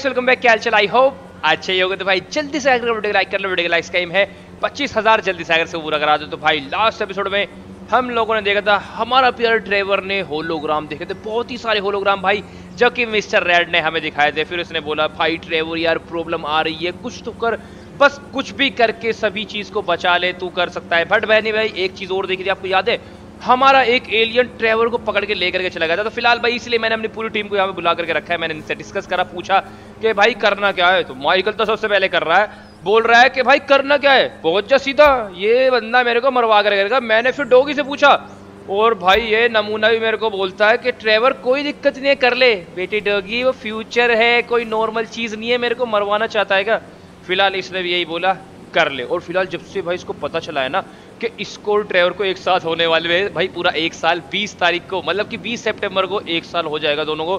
Guys welcome back क्या चल? I hope अच्छे ही होगे। तो भाई, जल्दी से अगर वीडियो लाइक कर लो। वीडियो लाइक टाइम है पच्चीस हज़ार जल्दी से अगर से पूरा करा दो। तो भाई लास्ट एपिसोड में हम लोगों ने देखा था, हमारा प्यार ड्राइवर ने होलोग्राम देखे थे। बहुत ही सारे होलोग्राम भाई जबकि मिस्टर रेड ने हमें दिखाए थे। फिर उसने बोला, भाई ड्राइवर यार प्रॉब्लम आ रही है। कुछ तो कर। बस कुछ भी करके सभी चीज़ को बचा ले। तू कर सकता है। बट बहनी भाई, एक चीज़ और देखी थी, आपको याद है? हमारा एक एलियन ट्रेवर को पकड़ के लेकर के चला गया था। तो फ़िलहाल भाई, इसलिए मैंने अपनी पूरी टीम को यहाँ पे बुला करके रखा है। मैंने इनसे डिस्कस करा, पूछा कि भाई, करना क्या है? तो माइकल तो सबसे पहले कर रहा है। बोल रहा है कि भाई, करना क्या है? पहुँच जा सीधा, ये बंदा मेरे को मरवा कर करेगा। मैंने फिर डोगी से पूछा, और भाई, ये नमूना भी मेरे को बोलता है कि ट्रेवर कोई दिक्कत नहीं है, कर ले। बेटी डोगी, वो फ्यूचर है, कोई नॉर्मल चीज़ नहीं है, मेरे को मरवाना चाहता है क्या? फ़िलहाल इसने भी यही बोला। कर ले। और फ़िलहाल जब से भाई इसको पता चला है ना कि इसको और ट्रेवर को एक साथ होने वाले हैं भाई पूरा एक साल 20 तारीख को मतलब कि 20 सितंबर को एक साल हो जाएगा दोनों को।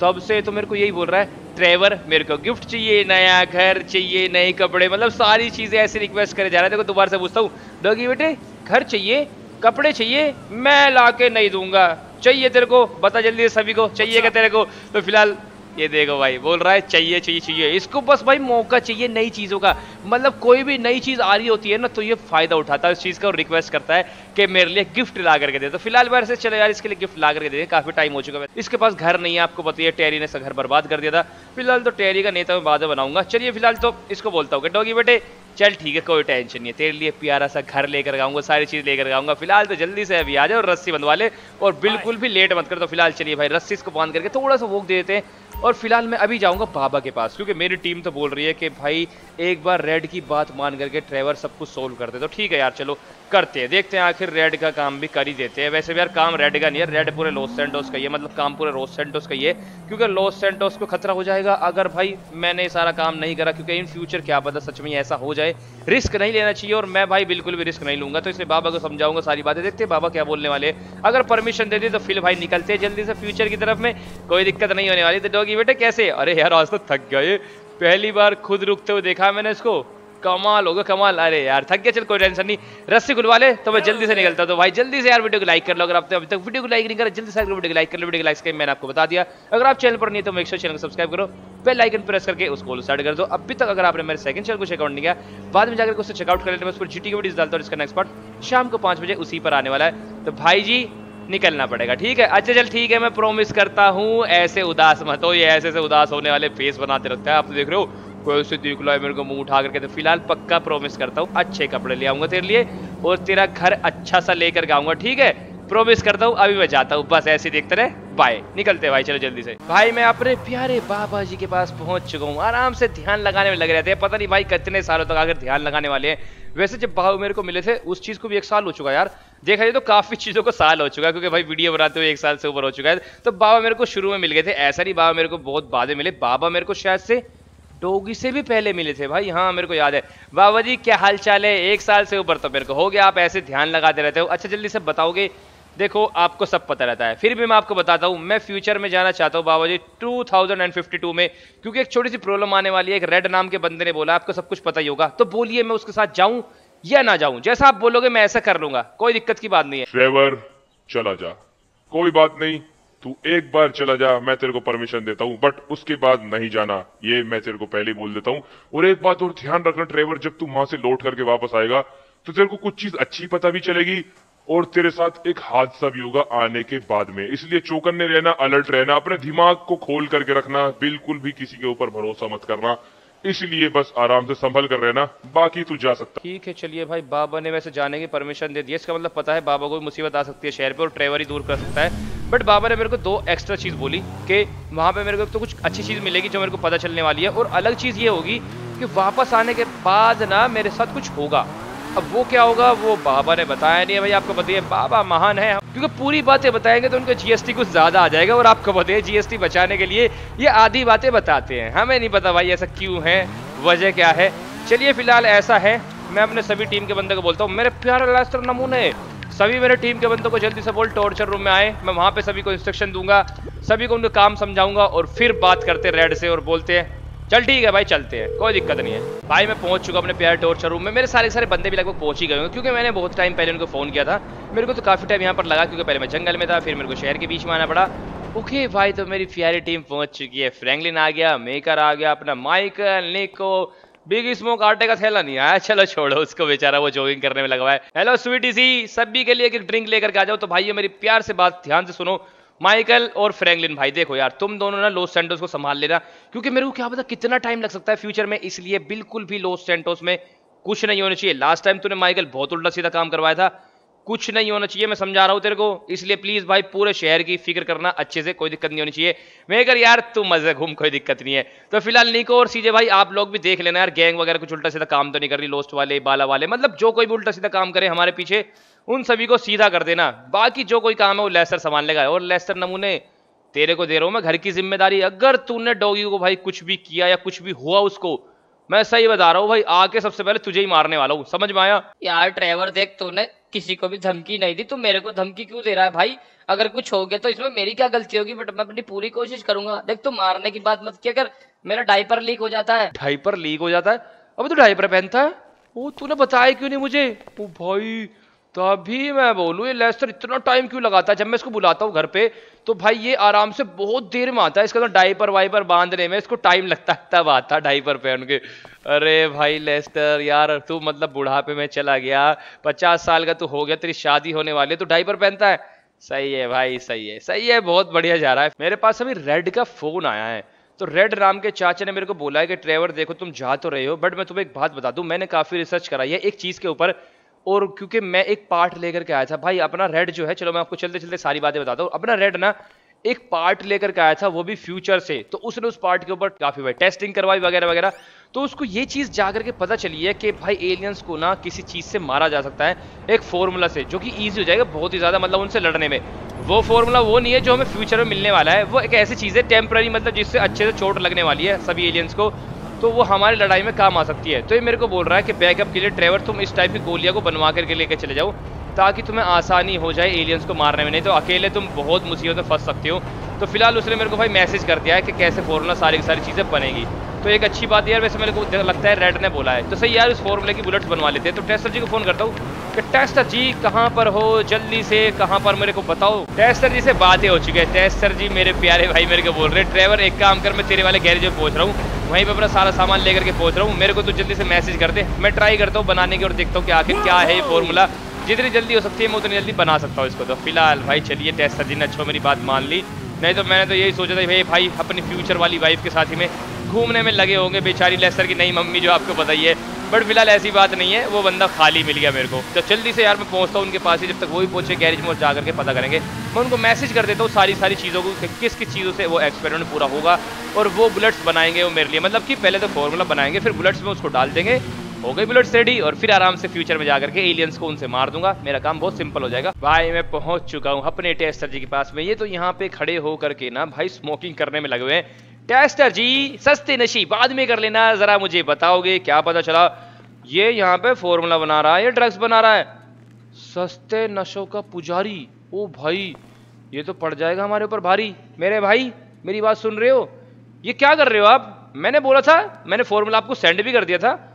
तब से तो मेरे को यही बोल रहा है ट्रेवर मेरे को गिफ्ट चाहिए नया घर चाहिए नए कपड़े मतलब सारी चीज़ें ऐसे रिक्वेस्ट करे जा रहे थे देखो दोबारा से पूछता हूँ दोगी बेटे घर चाहिए कपड़े चाहिए मैं ला के नहीं दूँगा। चाहिए तेरे को बता जल्दी सभी को चाहिए क्या तेरे को? तो फ़िलहाल ये देखो भाई बोल रहा है चाहिए चाहिए चाहिए। इसको बस भाई मौका चाहिए नई चीज़ों का। मतलब कोई भी नई चीज़ आ रही होती है ना तो ये फ़ायदा उठाता है। उस चीज़ का और रिक्वेस्ट करता है कि मेरे लिए गिफ्ट ला करके दे तो फ़िलहाल बार से चले यार इसके लिए गिफ्ट ला करके दे काफ़ी टाइम हो चुका है। इसके पास घर नहीं है आपको बताइए टेरी ने घर बर्बाद कर दिया था। फ़िलहाल तो टेरी का नेता मैं बाद में बनाऊँगा। चलिए फ़िलहाल तो इसको बोलता हूँ डॉगी बेटे चल ठीक है कोई टेंशन नहीं है। तेरे लिए प्यारा सा घर लेकर आऊँगा सारी चीज़ लेकर आऊँगा। फ़िलहाल तो जल्दी से अभी आ जाओ रस्सी बंधवा ले और बिल्कुल भी लेट मत कर तो फ़िलहाल चलिए भाई रस्सी इसको बाँध करके थोड़ा सा वोक दे देते हैं। और फ़िलहाल मैं अभी जाऊँगा बाबा के पास, क्योंकि मेरी टीम तो बोल रही है कि भाई, एक बार रेड की बात मान करके ट्रेवर सब कुछ सोल्व करते तो ठीक है यार, चलो, करते हैं। देखते हैं आखिर रेड का काम भी कर ही देते हैं। वैसे भी यार, काम रेड का नहीं है, रेड पूरे लॉस सेंटोस का ही है। मतलब काम पूरे लॉस सेंटोस का ही है, क्योंकि लॉस सेंटोस को खतरा हो जाएगा। अगर भाई, मैंने सारा काम नहीं करा, क्योंकि इन फ्यूचर क्या पता सच में ऐसा हो जाए। रिस्क नहीं लेना चाहिए, और मैं भाई बिल्कुल भी रिस्क नहीं लूँगा। तो इसलिए बाबा को समझाऊँगा सारी बातें। देखते हैं बाबा क्या बोलने वाले अगर परमिशन दे दी तो फिर भाई निकलते हैं जल्दी से फ्यूचर की तरफ़ में। कोई दिक्कत नहीं होने वाली। तो डॉगी बेटे, कैसे? अरे यार, आज तो थक गए। पहली बार खुद रुकते हुए देखा मैंने इसको। कमाल होगा कमाल। अरे यार, थक गया, चल, कोई टेंशन नहीं। रस्सी खुलवा ले तो मैं जल्दी से निकलता। तो भाई, जल्दी से यार वीडियो को लाइक कर लो। अगर आप अभी तक वीडियो को लाइक नहीं करा, जल्दी से वीडियो को लाइक कर लो। वीडियो को लाइक करके मैंने आपको बता दिया। अगर आप चैनल पर नहीं तो मेक श्योर चैनल को सब्सक्राइब करो। बेल आइकन प्रेस करके उसको स्टार्ट कर। दो अभी तक अगर आपने मेरे सेकंड चैनल को चेकआउट नहीं किया, बाद में जाकर उससे चेकआउट कर लेते मैं उस पर जीटी की वीडियो डालता हूँ इसका नेक्स्ट पार्ट शाम को पाँच बजे उसी पर आने वाला है। तो भाई जी निकलना पड़ेगा, ठीक है? अच्छा चल, ठीक है, मैं प्रोमिस करता हूँ, ऐसे उदास मत हो, ये ऐसे ऐसे उदास होने वाले फेस बनाते रहते हैं। आप तो देख रहे हो, कोई उसे देख लो, मेरे को मुँह उठा करके तो फ़िलहाल पक्का प्रोमिस करता हूँ, अच्छे कपड़े ले आऊँगा तेरे लिए और तेरा घर अच्छा सा लेकर के आऊँगा, ठीक है? प्रोमिस करता हूँ, अभी मैं जाता हूँ, बस ऐसे देखते रहे। बाय निकलते भाई, चलो जल्दी से। भाई, मैं अपने प्यारे बाबा जी के पास पहुँच चुका हूँ। आराम से ध्यान लगाने में लग रहे थे। पता नहीं भाई, कितने सालों तक अगर ध्यान लगाने वाले हैं। वैसे जब बाबू मेरे को मिले थे, उस चीज़ को भी एक साल हो चुका यार। देखा जाए तो काफ़ी चीज़ों को साल हो चुका है, क्योंकि भाई वीडियो बनाते हुए एक साल से ऊपर हो चुका है। तो बाबा मेरे को शुरू में मिल गए थे। ऐसा नहीं, बाबा मेरे को बहुत बाद मिले। बाबा मेरे को शायद से डोगी से भी पहले मिले थे भाई। हाँ मेरे को याद है। बाबा जी, क्या हाल चाल है? एक साल से ऊपर तो मेरे को हो गया। आप ऐसे ध्यान लगाते रहते हो। अच्छा जल्दी से बताओगे देखो, आपको सब पता रहता है। फिर भी मैं आपको बताता हूँ, मैं फ्यूचर में जाना चाहता हूँ बाबा जी 2052 में, क्योंकि एक छोटी सी प्रॉब्लम आने वाली है, एक रेड नाम के बंदे ने बोला, आपको सब कुछ पता ही होगा। तो बोलिए मैं उसके साथ जाऊँ या ना जाऊँ? जैसा आप बोलोगे, मैं ऐसा कर लूँगा। कोई दिक्कत की बात नहीं है। चला जा। कोई बात नहीं, तू एक बार चला जा, मैं तेरे को परमिशन देता हूँ बट उसके बाद नहीं जाना। ये मैं तेरे को पहले बोल देता हूँ। और एक बात और ध्यान रखना ट्रेवर जब तू वहाँ से लौट करके वापस आएगा तो तेरे को कुछ चीज़ अच्छी पता भी चलेगी और तेरे साथ एक हादसा भी होगा आने के बाद में। इसलिए चौकन्ने रहना, अलर्ट रहना, अपने दिमाग को खोल करके रखना, बिल्कुल भी किसी के ऊपर भरोसा मत करना। इसलिए बस आराम से संभल कर रहना, बाकी तू जा सकता। ठीक है, चलिए भाई, बाबा ने वैसे जाने की परमिशन दे दी इसका मतलब पता है बाबा को मुसीबत आ सकती है शहर पे और ड्राइवर ही दूर कर सकता है। बट बाबा ने मेरे को दो एक्स्ट्रा चीज़ बोली कि वहाँ पे मेरे को तो कुछ अच्छी चीज़ मिलेगी जो मेरे को पता चलने वाली है। और अलग चीज़ ये होगी कि वापस आने के बाद ना मेरे साथ कुछ होगा। अब वो क्या होगा? वो बाबा ने बताया नहीं है भाई, आपको बताइए, बाबा महान है क्योंकि पूरी बातें बताएँगे तो उनका जीएसटी कुछ ज़्यादा आ जाएगा और आपको बताइए जीएसटी बचाने के लिए ये आधी बातें बताते हैं। हमें नहीं पता भाई ऐसा क्यों है, वजह क्या है। चलिए फ़िलहाल ऐसा है, मैं अपने सभी टीम के बंदे को बोलता हूँ, मेरे प्यारे लास्टर नमूने, सभी मेरे टीम के बंदों को जल्दी से बोल टॉर्चर रूम में आए, मैं वहाँ पे सभी को इंस्ट्रक्शन दूँगा, सभी को उनका काम समझाऊँगा और फिर बात करते रेड से और बोलते हैं चल ठीक है भाई, चलते हैं। कोई दिक्कत नहीं है। भाई, मैं पहुँच चुका अपने प्यार टॉर्चर रूम में। मेरे सारे सारे बंदे भी लगभग पहुँच ही गए होंगे, क्योंकि मैंने बहुत टाइम पहले उनको फ़ोन किया था। मेरे को तो काफ़ी टाइम यहाँ पर लगा, क्योंकि पहले मैं जंगल में था, फिर मेरे को शहर के बीच में आना पड़ा। ओके भाई तो मेरी प्यारी टीम पहुँच चुकी है। फ्रैंकलिन आ गया मेकर आ गया, अपना माइकल निको बिग स्मोक आटे का थैला नहीं आया। चलो छोड़ो उसको, बेचारा वो जॉगिंग करने में लगा है। हेलो स्वीटी सी सभी के लिए एक ड्रिंक लेकर के आ जाओ। तो भाई मेरी प्यार से बात, ध्यान से सुनो। माइकल और फ्रैंकलिन, भाई देखो यार, तुम दोनों ना लॉस सेंटोस को संभाल लेना, क्योंकि मेरे को क्या पता कितना टाइम लग सकता है फ्यूचर में, इसलिए बिल्कुल भी लॉस सेंटोस में कुछ नहीं होना चाहिए। लास्ट टाइम तूने माइकल बहुत उल्टा सीधा काम करवाया था कुछ नहीं होना चाहिए, मैं समझा रहा हूँ तेरे को। इसलिए प्लीज़ भाई, पूरे शहर की फ़िक्र करना, अच्छे से कोई दिक्कत नहीं होनी चाहिए। मैं कर यार, तू मज़े घूम, कोई दिक्कत नहीं है। तो फ़िलहाल निको और सीजे भाई, आप लोग भी देख लेना यार गैंग वगैरह कुछ उल्टा सीधा काम तो नहीं कर रही लोस्ट वाले बाला वाले मतलब जो कोई भी उल्टा सीधा काम करे हमारे पीछे, उन सभी को सीधा कर देना। बाकी जो कोई काम है, वो लेसर संभाल लेगा। और लेसर नमूने, तेरे को दे रहा हूँ मैं, घर की ज़िम्मेदारी। अगर तूने डॉगी को भाई कुछ भी किया या कुछ भी हुआ उसको, मैं सही बता रहा हूँ भाई, आके सबसे पहले तुझे ही मारने वाला हूँ। समझ में आया? यार ड्राइवर देख तूने किसी को भी धमकी नहीं दी तू मेरे को धमकी क्यों दे रहा है भाई? अगर कुछ हो गया तो इसमें मेरी क्या गलती होगी? बट मैं अपनी पूरी कोशिश करूँगा। देख, तू मारने की बात मत किया कर। मेरा डाइपर लीक हो जाता है। डाइपर लीक हो जाता है? अब तू डाइपर पहनता है? वो तूने बताया क्यों नहीं मुझे? ओ भाई तभी मैं बोलूँ, ये लेस्टर इतना टाइम क्यों लगाता है? जब मैं इसको बुलाता हूँ घर पे तो भाई ये आराम से बहुत देर में आता है। इसका तो डाइपर वाइपर बांधने में इसको टाइम लगता है। तब आता डाइपर पहन के अरे भाई लेस्टर, यार तू मतलब बुढ़ापे में चला गया। पचास साल का तू हो गया, तेरी शादी होने वाली है तो डाइपर पहनता है। सही है भाई, सही है। सही है, बहुत बढ़िया जा रहा है। मेरे पास अभी रेड का फ़ोन आया है। तो रेड राम के चाचा ने मेरे को बोला है कि, ट्रेवर, देखो तुम जा तो रहे हो बट मैं तुम्हें एक बात बता दूँ, मैंने काफ़ी रिसर्च कराई है एक चीज़ के ऊपर। और क्योंकि मैं एक पार्ट लेकर के आया था, भाई अपना रेड जो है, चलो मैं आपको चलते चलते सारी बातें बताता हूँ। अपना रेड ना एक पार्ट लेकर के आया था, वो भी फ्यूचर से। तो उसने उस पार्ट के ऊपर काफ़ी भाई टेस्टिंग करवाई वगैरह वगैरह। तो उसको ये चीज़ जाकर के पता चली है कि भाई एलियंस को ना किसी चीज़ से मारा जा सकता है, एक फॉर्मूला से, जो कि ईजी हो जाएगा बहुत ही ज़्यादा मतलब उनसे लड़ने में। वो फॉर्मूला वो नहीं है जो हमें फ्यूचर में मिलने वाला है। वो एक ऐसी चीज़ है टेम्पररी मतलब जिससे अच्छे से चोट लगने वाली है सभी एलियंस को। तो वो हमारी लड़ाई में काम आ सकती है। तो ये मेरे को बोल रहा है कि बैकअप के लिए ड्राइवर तुम इस टाइप की गोलियाँ को बनवा करके लेके चले जाओ, ताकि तुम्हें आसानी हो जाए एलियंस को मारने में। नहीं तो अकेले तुम बहुत मुसीबत में फंस सकते हो। तो फ़िलहाल उसने मेरे को भाई मैसेज कर दिया है कि कैसे फॉर्मूला सारी की सारी चीज़ें बनेगी। तो एक अच्छी बात यार, वैसे मेरे को लगता है रेड ने बोला है। तो सही यार उस फॉर्मूले की बुलेट्स बनवा लेते हैं। तो टेस्टर जी को फ़ोन करता हूँ कि टेस्टर जी, कहाँ पर हो? जल्दी से कहाँ पर मेरे को बताओ? टेस्टर जी से बातें हो चुकी है। टेस्टर जी मेरे प्यारे भाई मेरे को बोल रहे ड्राइवर एक काम कर, मैं तेरे वाले गैरेज में पहुँच रहा हूँ। वहीं पर अपना सारा सामान लेकर के पहुँच रहा हूँ। मेरे को तो जल्दी से मैसेज कर दे। मैं ट्राई करता हूँ बनाने की और देखता हूँ कि आखिर क्या है ये फॉर्मूला जितनी जल्दी हो सकती है, मैं उतनी जल्दी बना सकता हूँ इसको तो। फ़िलहाल भाई चलिए टेस्टर जी ने अच्छो मेरी बात मान ली। नहीं तो मैंने तो यही सोचा था भाई भाई अपनी फ्यूचर वाली वाइफ के साथ ही में घूमने में लगे होंगे बेचारी लेसर की नई मम्मी जो आपको पता ही है। बट फ़िलहाल ऐसी बात नहीं है, वो बंदा खाली मिल गया मेरे को। तो जल्दी से यार मैं पहुँचता हूँ उनके पास ही, जब तक वो ही पहुँचे गैरेज में जा करके पता करेंगे। मैं उनको मैसेज कर देता हूँ सारी सारी चीज़ों को किस किस चीज़ों से वो एक्सपेरिमेंट पूरा होगा और वो बुलेट्स बनाएँगे वो मेरे लिए। मतलब कि पहले तो फॉर्मूला बनाएँगे, फिर बुलेट्स में उसको डाल देंगे। हो गई बुलेट रेडी और फिर आराम से फ्यूचर में जाकर के एलियंस को उनसे मार दूँगा। मेरा काम बहुत सिंपल हो जाएगा। भाई, मैं पहुँच चुका हूँ अपने टेस्टर जी के पास में। ये तो यहाँ पे खड़े होकर के ना भाई स्मोकिंग करने में लगे हुए टेस्टर जी, सस्ते नशी बाद में कर लेना। जरा मुझे बताओगे, क्या पता चला। ये यहाँ पे फॉर्मूला बना रहा है, ये ड्रग्स बना रहा है। सस्ते नशों का पुजारी। ओ भाई, ये तो पड़ जाएगा हमारे ऊपर भारी। मेरे भाई, मेरी बात सुन रहे हो? ये क्या कर रहे हो आप? मैंने बोला था, मैंने फॉर्मूला आपको सेंड भी कर दिया था।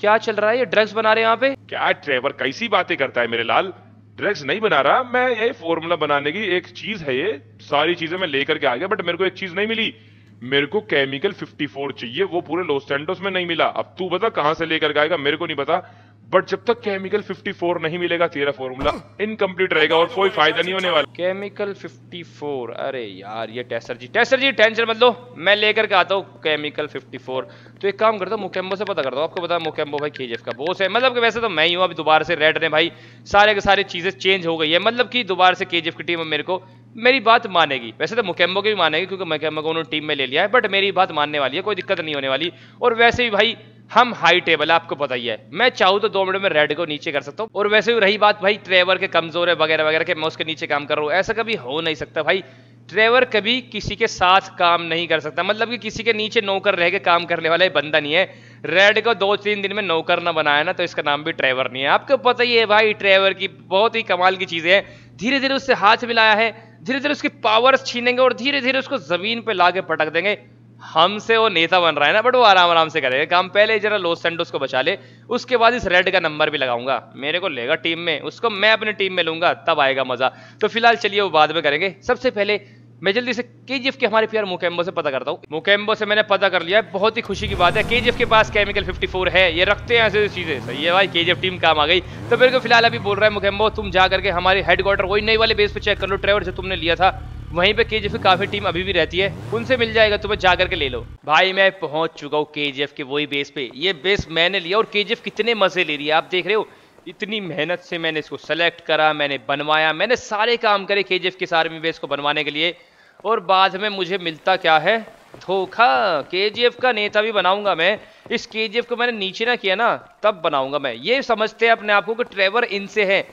क्या चल रहा है? ये ड्रग्स बना रहे यहाँ पे। क्या ट्रेवर कैसी बातें करता है मेरे लाल? ड्रग्स नहीं बना रहा। मैं ये फॉर्मूला बनाने की एक चीज़ है ये। सारी चीज़ें मैं लेकर के आ गया बट मेरे को एक चीज़ नहीं मिली। मेरे को केमिकल 54 चाहिए, वो पूरे लॉस सैंटोस में नहीं मिला। अब तू बता कहाँ से लेकर आएगा, मेरे को नहीं पता। बट जब तक केमिकल 54 नहीं मिलेगा, तेरा फॉर्मूला इनकम्प्लीट रहेगा और कोई फ़ायदा नहीं होने वाला। केमिकल 54 अरे यार, ये tester ji tester ji tension मत लो। मैं लेकर के आता हूँ केमिकल 54 तो एक काम करता हूँ मुकेम्बो से पता करता हूँ। आपको पता है मुकेम्बो भाई केजीएफ का बोस है। मतलब कि वैसे तो मैं ही हूँ, अभी दोबारा से रेड ने भाई, सारे के सारे चीज़ें चेंज हो गई है। मतलब कि दोबारा से केजीएफ की टीम मेरे को। मेरी बात मानेगी। वैसे तो मुकेम्बो की भी मानेगी, क्योंकि मुकेम्बो को उन्होंने टीम में ले लिया है बट मेरी बात मानने वाली है, कोई दिक्कत नहीं होने वाली। और वैसे भी भाई, हम हाई टेबल आपको पता ही है। मैं चाहूँ तो दो मिनट में रेड को नीचे कर सकता हूँ। और वैसे भी रही बात भाई ट्रेवर के कमज़ोर है, वगैरह वगैरह के, मैं उसके नीचे काम कर रहा हूँ। ऐसा कभी हो नहीं सकता भाई। ट्रेवर कभी किसी के साथ काम नहीं कर सकता। मतलब कि किसी के नीचे नौकर रह के काम करने वाला ये बंदा नहीं है। रेड को दो तीन दिन में नौकर ना बनाया ना तो इसका नाम भी ट्रेवर नहीं है। आपको पता ही है भाई ट्रेवर की बहुत ही कमाल की चीज़ें है। धीरे धीरे उससे हाथ मिलाया है धीरे धीरे उसकी पावर्स छीनेंगे और धीरे धीरे उसको ज़मीन पे लाके पटक देंगे। हमसे वो नेता बन रहा है ना, बट वो आराम आराम से करेगा। काम पहले जरा लोस सेंडोस को बचा ले, उसके बाद इस रेड का नंबर भी लगाऊँगा। मेरे को लेगा टीम में, उसको मैं अपनी टीम में लूँगा, तब आएगा मज़ा। तो फ़िलहाल चलिए वो बाद में करेंगे। सबसे पहले मैं जल्दी से केजीएफ के हमारे प्यार मुकेम्बो से पता करता हूँ। मुकेम्बो से मैंने पता कर लिया है, बहुत ही खुशी की बात है। केजीएफ के पास केमिकल 54 है, ये रखते हैं ऐसे चीज़ें। सही है भाई, केजीएफ टीम काम आ गई। तो मेरे को फ़िलहाल अभी बोल रहा है मुकेम्बो, तुम जा करके हमारे हेडक्वार्टर वही नई वाले बेस पे चेक कर लो ट्रेवर जो तुमने लिया था। वहीं पे केजीएफ की काफ़ी टीम अभी भी रहती है। उनसे मिल जाएगा, तुम्हें जा करके ले लो। भाई, मैं पहुँच चुका हूँ केजीएफ के वही बेस पे। ये बेस मैंने लिया और केजीएफ कितने मज़े ले रही है, आप देख रहे हो। इतनी मेहनत से मैंने इसको सेलेक्ट करा, मैंने बनवाया, मैंने सारे काम करे केजीएफ के आर्मी बेस को बनवाने के लिए। और बाद में मुझे मिलता क्या है? धोखा। केजीएफ का नेता भी बनाऊँगा मैं। इस केजीएफ को मैंने नीचे ना किया ना, तब बनाऊँगा मैं। ये समझते हैं अपने आप को कि ट्रेवर इनसे है।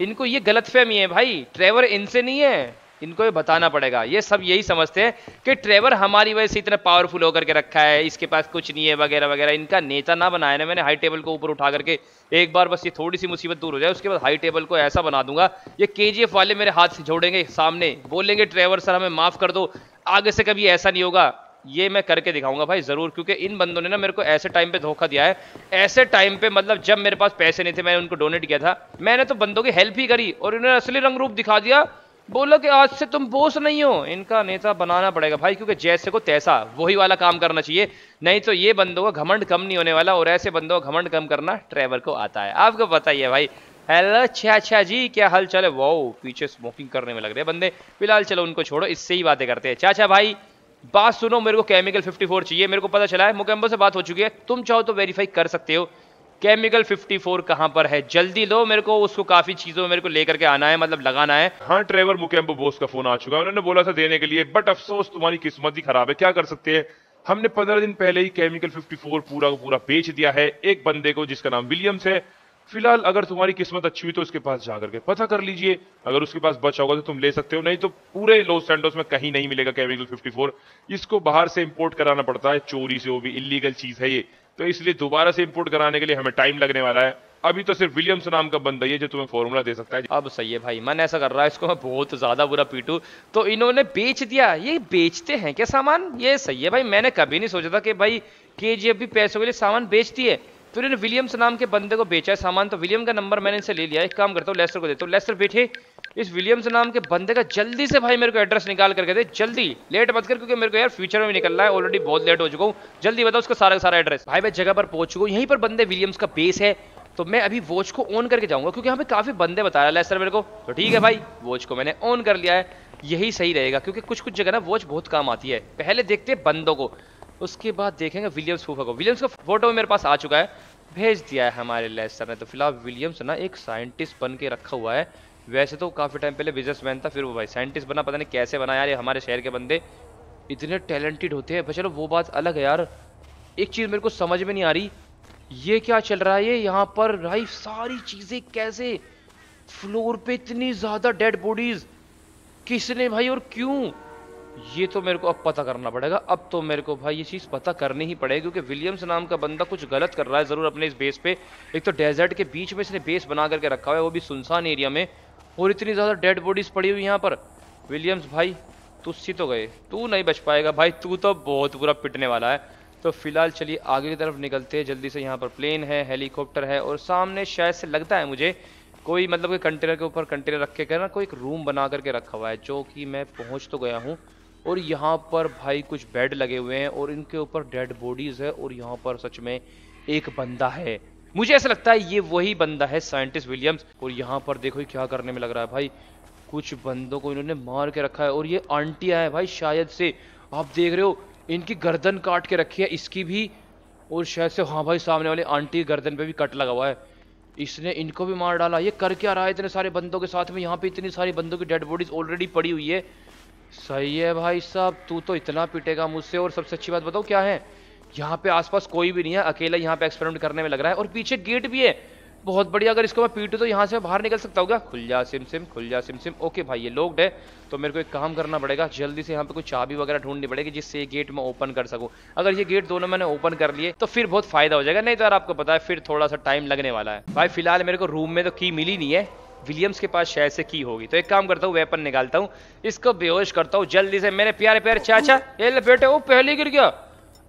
इनको ये गलत फहमी है भाई। ट्रेवर इनसे नहीं है। इनको ये बताना पड़ेगा। ये सब यही समझते हैं कि ट्रेवर हमारी वजह से इतना पावरफुल होकर के रखा है, इसके पास कुछ नहीं है, वगैरह वगैरह। इनका नेता ना बनाया ना मैंने हाई टेबल को ऊपर उठा करके एक बार बस ये थोड़ी सी मुसीबत दूर हो जाए, उसके बाद हाई टेबल को ऐसा बना दूँगा। ये के वाले मेरे हाथ से जोड़ेंगे सामने, बोलेंगे, ट्रेवर सर, हमें माफ़ कर दो। आगे से कभी ऐसा नहीं होगा। ये मैं करके दिखाऊँगा भाई, ज़रूर, क्योंकि इन बंदों ने ना मेरे को ऐसे टाइम पे धोखा दिया है। ऐसे टाइम पे मतलब जब मेरे पास पैसे नहीं थे, मैंने उनको डोनेट किया था। मैंने तो बंदों की हेल्प ही करी और इन्होंने असली रंग रूप दिखा दिया। बोलो कि आज से तुम बोस नहीं हो। इनका नेता बनाना पड़ेगा। भाई, क्योंकि जैसे को तैसा, वही वाला काम करना चाहिए। नहीं तो ये बंदों का घमंड कम नहीं होने वाला और ऐसे बंदों का घमंड कम करना ट्रेवर को आता है। आपको बताइए भाई। हेलो अच्छा अच्छा जी, क्या हाल चाल है? वो पीछे स्मोकिंग करने में लग रहे बंदे। फ़िलहाल चलो उनको छोड़ो, इससे ही बातें करते हैं। चाचा भाई, बात सुनो, मेरे को केमिकल 54 चाहिए। मेरे को पता चला है, मुकेम्बो से बात हो चुकी है। तुम चाहो तो वेरीफाई कर सकते हो। केमिकल 54 कहाँ पर है? जल्दी लो, मेरे को उसको काफ़ी चीज़ों मेरे को लेकर के आना है मतलब लगाना है। हाँ ट्रेवर मुकेम्बो बोस का फ़ोन आ चुका है। उन्होंने बोला था देने के लिए बट अफसोस, तुम्हारी किस्मत ही खराब है। क्या कर सकते हैं? हमने पंद्रह दिन पहले ही केमिकल 54 पूरा का पूरा बेच दिया है एक बंदे को, जिसका नाम विलियम्स है। फ़िलहाल, अगर तुम्हारी किस्मत अच्छी हुई तो उसके पास जाकर के पता कर लीजिए। अगर उसके पास बचा होगा तो तुम ले सकते हो, नहीं तो पूरे लॉस सैंडोस में कहीं नहीं मिलेगा केमिकल 54 इसको बाहर से इंपोर्ट कराना पड़ता है। चोरी से वो भी इलीगल चीज़ है ये। तो इसलिए दोबारा से इम्पोर्ट कराने के लिए हमें टाइम लगने वाला है। अभी तो सिर्फ़ विलियम्स नाम का बंदा ही है जो तुम्हें फॉर्मूला दे सकता है। अब सही है भाई, मन ऐसा कर रहा है इसको, मैं बहुत ज़्यादा बुरा पीटू। तो इन्होंने बेच दिया, ये बेचते हैं क्या सामान? ये सही है भाई, मैंने कभी नहीं सोचा था कि भाई के भी पैसों के लिए सामान बेचती है। फिर इन्होंने विलियम्स नाम के बंदे को बेचा है सामान तो विलियम का नंबर मैंने इनसे ले लिया। एक काम करता हूँ, लेस्टर को देता हूँ। लेस्टर बैठे इस विलियम्स नाम के बंदे का जल्दी से भाई मेरे को एड्रेस निकाल करके दे। जल्दी, लेट मत कर, क्योंकि मेरे को यार फ्यूचर में निकलना है ऑलरेडी बहुत लेट हो चुका हूँ। जल्दी बताओ उसका सारा सारा एड्रेस भाई, मैं जगह पर पहुँच चुका हूँ, यहीं पर बंदे विलियम्स का बेस है तो मैं अभी वॉच को ऑन करके जाऊँगा, क्योंकि यहाँ पे काफ़ी बंदे बता रहा है मेरे को। तो ठीक है भाई वॉच को मैंने ऑन कर लिया है, यही सही रहेगा, क्योंकि कुछ कुछ जगह ना वॉच बहुत काम आती है। पहले देखते हैं बंदों को। उसके बाद देखेंगे विलियम्स फूफा को। विलियम्स का फ़ोटो मेरे पास आ चुका है। भेज दिया है हमारे लेस्टर ने तो फ़िलहाल विलियम्स ना एक साइंटिस्ट बन के रखा हुआ है। वैसे तो काफ़ी टाइम पहले बिजनेसमैन था, फिर वो भाई साइंटिस्ट बना, पता नहीं कैसे बना यार ये हमारे शहर के बंदे। इतने टैलेंटेड होते हैं। चलो, वो बात अलग है यार। एक चीज़ मेरे को समझ में नहीं आ रही, ये क्या चल रहा है ये यहाँ पर? भाई सारी चीज़ें कैसे? फ्लोर पे इतनी ज़्यादा डेड बॉडीज, किसने भाई और क्यों? ये तो मेरे को अब पता करना पड़ेगा। अब तो मेरे को भाई ये चीज़ पता करनी ही पड़ेगी, क्योंकि विलियम्स नाम का बंदा कुछ गलत कर रहा है ज़रूर अपने इस बेस पे। एक तो डेजर्ट के बीच में इसने बेस बना करके रखा हुआ है, वो भी सुनसान एरिया में। और इतनी ज़्यादा डेड बॉडीज पड़ी हुई यहाँ पर। विलियम्स भाई तुझसी तो गए। तू नहीं बच पाएगा भाई, तू तो बहुत बुरा पिटने वाला है। तो फ़िलहाल चलिए आगे की तरफ़ निकलते हैं, जल्दी से यहाँ पर प्लेन है हेलीकॉप्टर है, और सामने शायद से लगता है मुझे कोई मतलब कि कंटेनर के ऊपर कंटेनर रख के ना कोई एक रूम बना करके रखा हुआ है, जो कि मैं पहुँच तो गया हूँ। और यहाँ पर भाई कुछ बेड लगे हुए हैं और इनके ऊपर डेड बॉडीज है और यहाँ पर सच में एक बंदा है। मुझे ऐसा लगता है ये वही बंदा है साइंटिस्ट विलियम्स। और यहाँ पर देखो क्या करने में लग रहा है भाई। कुछ बंदों को इन्होंने मार के रखा है और ये आंटिया है भाई शायद से। आप देख रहे हो, इनकी गर्दन काट के रखी है इसकी भी। और शायद से हाँ भाई, सामने वाले आंटी गर्दन पे भी कट लगा हुआ है। इसने इनको भी मार डाला। ये कर क्या रहा है इतने सारे बंदों के साथ में? यहाँ पे इतनी सारी बंदों की डेड बॉडीज ऑलरेडी पड़ी हुई है। सही है भाई साहब, तू तो इतना पिटेगा मुझसे और सबसे अच्छी बात बताओ क्या है? यहाँ पे आसपास कोई भी नहीं है, अकेला यहाँ पे एक्सपेरिमेंट करने में लग रहा है और पीछे गेट भी है। बहुत बढ़िया, अगर इसको मैं पीटू तो यहाँ से बाहर निकल सकता होगा खुल जा सिम सिम, खुल जा सिम सिम। ओके भाई, ये लोग है तो मेरे को एक काम करना पड़ेगा, जल्दी से यहाँ पे कोई चाबी वगैरह ढूंढनी पड़ेगी जिससे ये गेट मैं ओपन कर सकूँ। अगर ये गेट दोनों मैंने ओपन कर लिए तो फिर बहुत फ़ायदा हो जाएगा। नहीं तो यार, आपको पता है, फिर थोड़ा सा टाइम लगने वाला है। भाई, फ़िलहाल मेरे को रूम में तो की मिली नहीं है। विलियम्स के पास शायद से की होगी। तो एक काम करता हूँ, वेपन निकालता हूँ। इसको बेहोश करता हूँ, जल्दी से। मेरे प्यारे प्यारे चाचा, ये ले बेटे वो पहले गिर गया।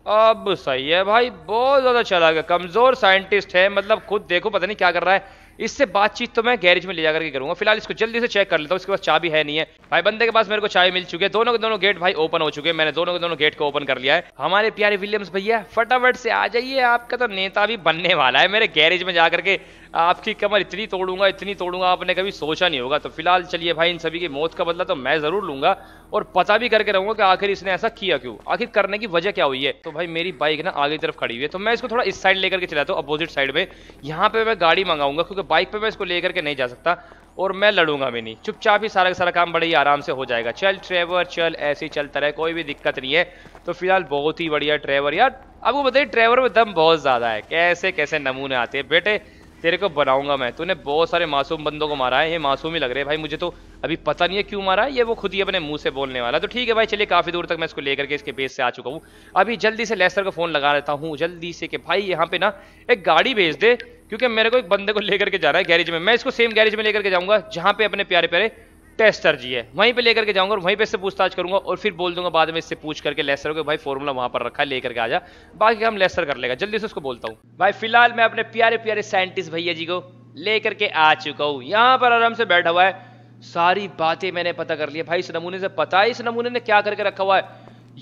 अब सही है भाई, बहुत ज़्यादा चला गया कमज़ोर साइंटिस्ट है मतलब खुद देखो, पता नहीं क्या कर रहा है। इससे बातचीत तो मैं गैरेज में ले जाकर के करूँगा। फ़िलहाल इसको जल्दी से चेक कर लेता हूँ, इसके पास चाबी है नहीं है। भाई, बंदे के पास मेरे को चाय मिल चुकी है। दोनों के दोनों गेट भाई ओपन हो चुके हैं। मैंने दोनों के दोनों गेट को ओपन कर लिया है। हमारे प्यारे विलियम्स भैया, फटाफट से आ जाइए। आपका तो नेता भी बनने वाला है। मेरे गैरेज में जाकर के आपकी कमर इतनी तोड़ूँगा इतनी तोड़ूँगा, आपने कभी सोचा नहीं होगा। तो फ़िलहाल चलिए भाई, इन सभी की मौत का बदला तो मैं ज़रूर लूँगा और पता भी करके रहूँगा कि आखिर इसने ऐसा किया क्यों। आखिर करने की वजह क्या हुई है? तो भाई, मेरी बाइक ना आगे तरफ़ खड़ी हुई है। तो मैं इसको थोड़ा इस साइड लेकर के चलाता हूँ अपोजिट साइड में। यहाँ पे मैं गाड़ी मंगाऊँगा, क्योंकि बाइक पे मैं इसको लेकर के नहीं जा सकता और मैं लड़ूँगा भी नहीं। चुपचाप ही सारा का सारा काम बड़े ही आराम से हो जाएगा। चल ट्रेवर चल ऐसे ही चलता रहे कोई भी दिक्कत नहीं है। तो फ़िलहाल बहुत ही बढ़िया ट्रेवर यार आपको बताइए ट्रेवर में दम बहुत ज़्यादा है। कैसे कैसे नमूने आते हैं? बेटे, तेरे को बनाऊँगा मैं। तूने बहुत सारे मासूम बंदों को मारा है, ये मासूम ही लग रहे हैं। भाई, मुझे तो अभी पता नहीं है क्यों मारा है। ये वो खुद ही अपने मुँह से बोलने वाला तो ठीक है भाई, चलिए, काफ़ी दूर तक मैं इसको लेकर के इसके बेस से आ चुका हूँ। अभी जल्दी से लेस्टर को फ़ोन लगा लेता हूँ। जल्दी से कि भाई, यहाँ पे ना एक गाड़ी भेज दे। क्योंकि मेरे को एक बंदे को लेकर के जा रहा है गैरेज में। मैं इसको सेम गैरेज में लेकर के जाऊँगा, जहाँ पे अपने प्यारे प्यारे टेस्टर जी है। वहीं पे लेकर के जाऊँगा और वहीं पे इससे पूछताछ करूँगा और फिर बोल दूँगा बाद में इससे पूछ करके लेसर को, भाई फॉर्मूला वहाँ पर रखा है, लेकर के आ जा। बाकी हम लेसर कर लेगा। जल्दी से उसको बोलता हूँ। भाई फ़िलहाल मैं अपने प्यारे प्यारे साइंटिस्ट भैया जी को लेकर के आ चुका हूँ। यहाँ पर आराम से बैठा हुआ है। सारी बातें मैंने पता कर लिया भाई इस नमूने से पता है, इस नमूने ने क्या करके रखा हुआ है?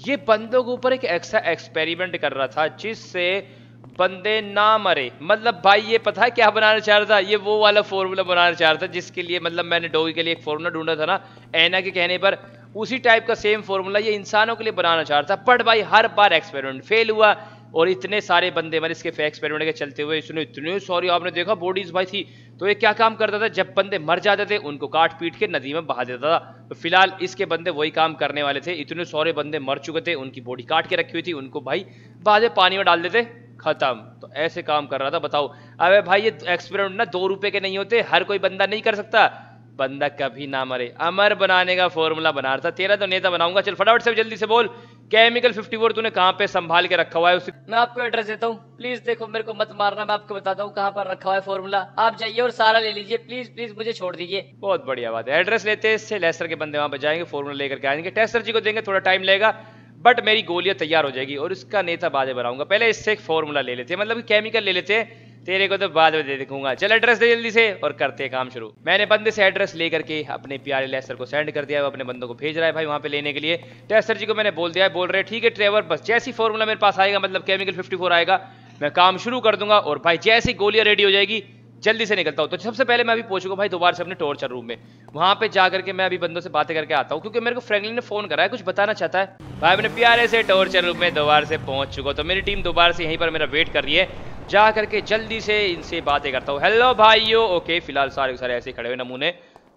ये बंदों के ऊपर एक ऐसा एक्सपेरिमेंट कर रहा था, जिससे बंदे ना मरे। मतलब भाई, ये पता है क्या बनाना चाह रहा था? ये वो वाला फॉर्मूला बनाना चाह रहा था, जिसके लिए मतलब मैंने डोगी के लिए एक फॉर्मूला ढूंढा था ना एना के कहने पर। उसी टाइप का सेम फॉर्मूला ये इंसानों के लिए बनाना चाह रहा था। बट भाई, हर बार एक्सपेरिमेंट फेल हुआ और इतने सारे बंदे मरे इसके एक्सपेरिमेंट के चलते हुए। इसने इतने सॉरी आपने देखा बॉडीज भाई थी। तो ये क्या काम करता था? जब बंदे मर जाते थे, उनको काट पीट के नदी में बहा देता था। तो फ़िलहाल इसके बंदे वही काम करने वाले थे। इतने सारे बंदे मर चुके थे, उनकी बॉडी काट के रखी हुई थी। उनको भाई बाद पानी में डाल देते। खत्म। तो ऐसे काम कर रहा था बताओ। अबे भाई ये एक्सपेरिमेंट ना दो रुपए के नहीं होते हर कोई बंदा नहीं कर सकता। बंदा कभी ना मरे। अमर बनाने का फॉर्मूला बना रहा था। तेरा तो नेता बनाऊँगा। चल फटाफट से जल्दी से बोल। केमिकल 54 तूने कहाँ पे संभाल के रखा हुआ है उसे मैं आपको एड्रेस देता हूँ। प्लीज़ देखो मेरे को मत मारना। मैं आपको बताता हूँ कहाँ पर रखा हुआ है फॉर्मूला आप जाइए और सारा ले लीजिए। प्लीज़ प्लीज़ मुझे छोड़ दीजिए। बहुत बढ़िया बात है। एड्रेस लेते हैं इससे लेसर के बंदे वहाँ पर जाएँगे फॉर्मूला लेकर के आएँगे। टेस्टर जी को देंगे थोड़ा टाइम लगेगा बट मेरी गोलियाँ तैयार हो जाएगी और इसका नेता बाद में बनाऊँगा। पहले इससे एक फॉर्मूला ले लेते हैं। मतलब केमिकल ले लेते हैं। तेरे को तो बाद में दे देखूँगा चल एड्रेस दे जल्दी से और करते हैं काम शुरू। मैंने बंदे से एड्रेस लेकर के अपने प्यारे लेसर को सेंड कर दिया। है अपने बंदों को भेज रहा है भाई वहाँ पे लेने के लिए। टेस्टर जी को मैंने बोल दिया है, बोल रहे ठीक है ट्रेवर बस जैसी फॉर्मूला मेरे पास आएगा मतलब केमिकल 54 आएगा, मैं काम शुरू कर दूँगा और भाई जैसी गोलियाँ रेडी हो जाएगी जल्दी से निकलता हूँ। तो सबसे पहले मैं अभी पहुंचूँगा भाई, दोबारा से अपने टॉर्चर रूम में। वहाँ पे जाकर के मैं अभी बंदों से बातें करके आता हूँ, क्योंकि मेरे को फ्रैंकलिन ने फ़ोन करा है, कुछ बताना चाहता है। भाई अपने प्यारे से टॉर्चर रूम में दोबारा से पहुँच चुका तो मेरी टीम दोबारा से यहीं पर मेरा वेट कर रही है। जा करके जल्दी से इनसे बातें करता हूँ। हेलो भाइयों। ओके फ़िलहाल सारे सारे ऐसे खड़े हुए नमूने।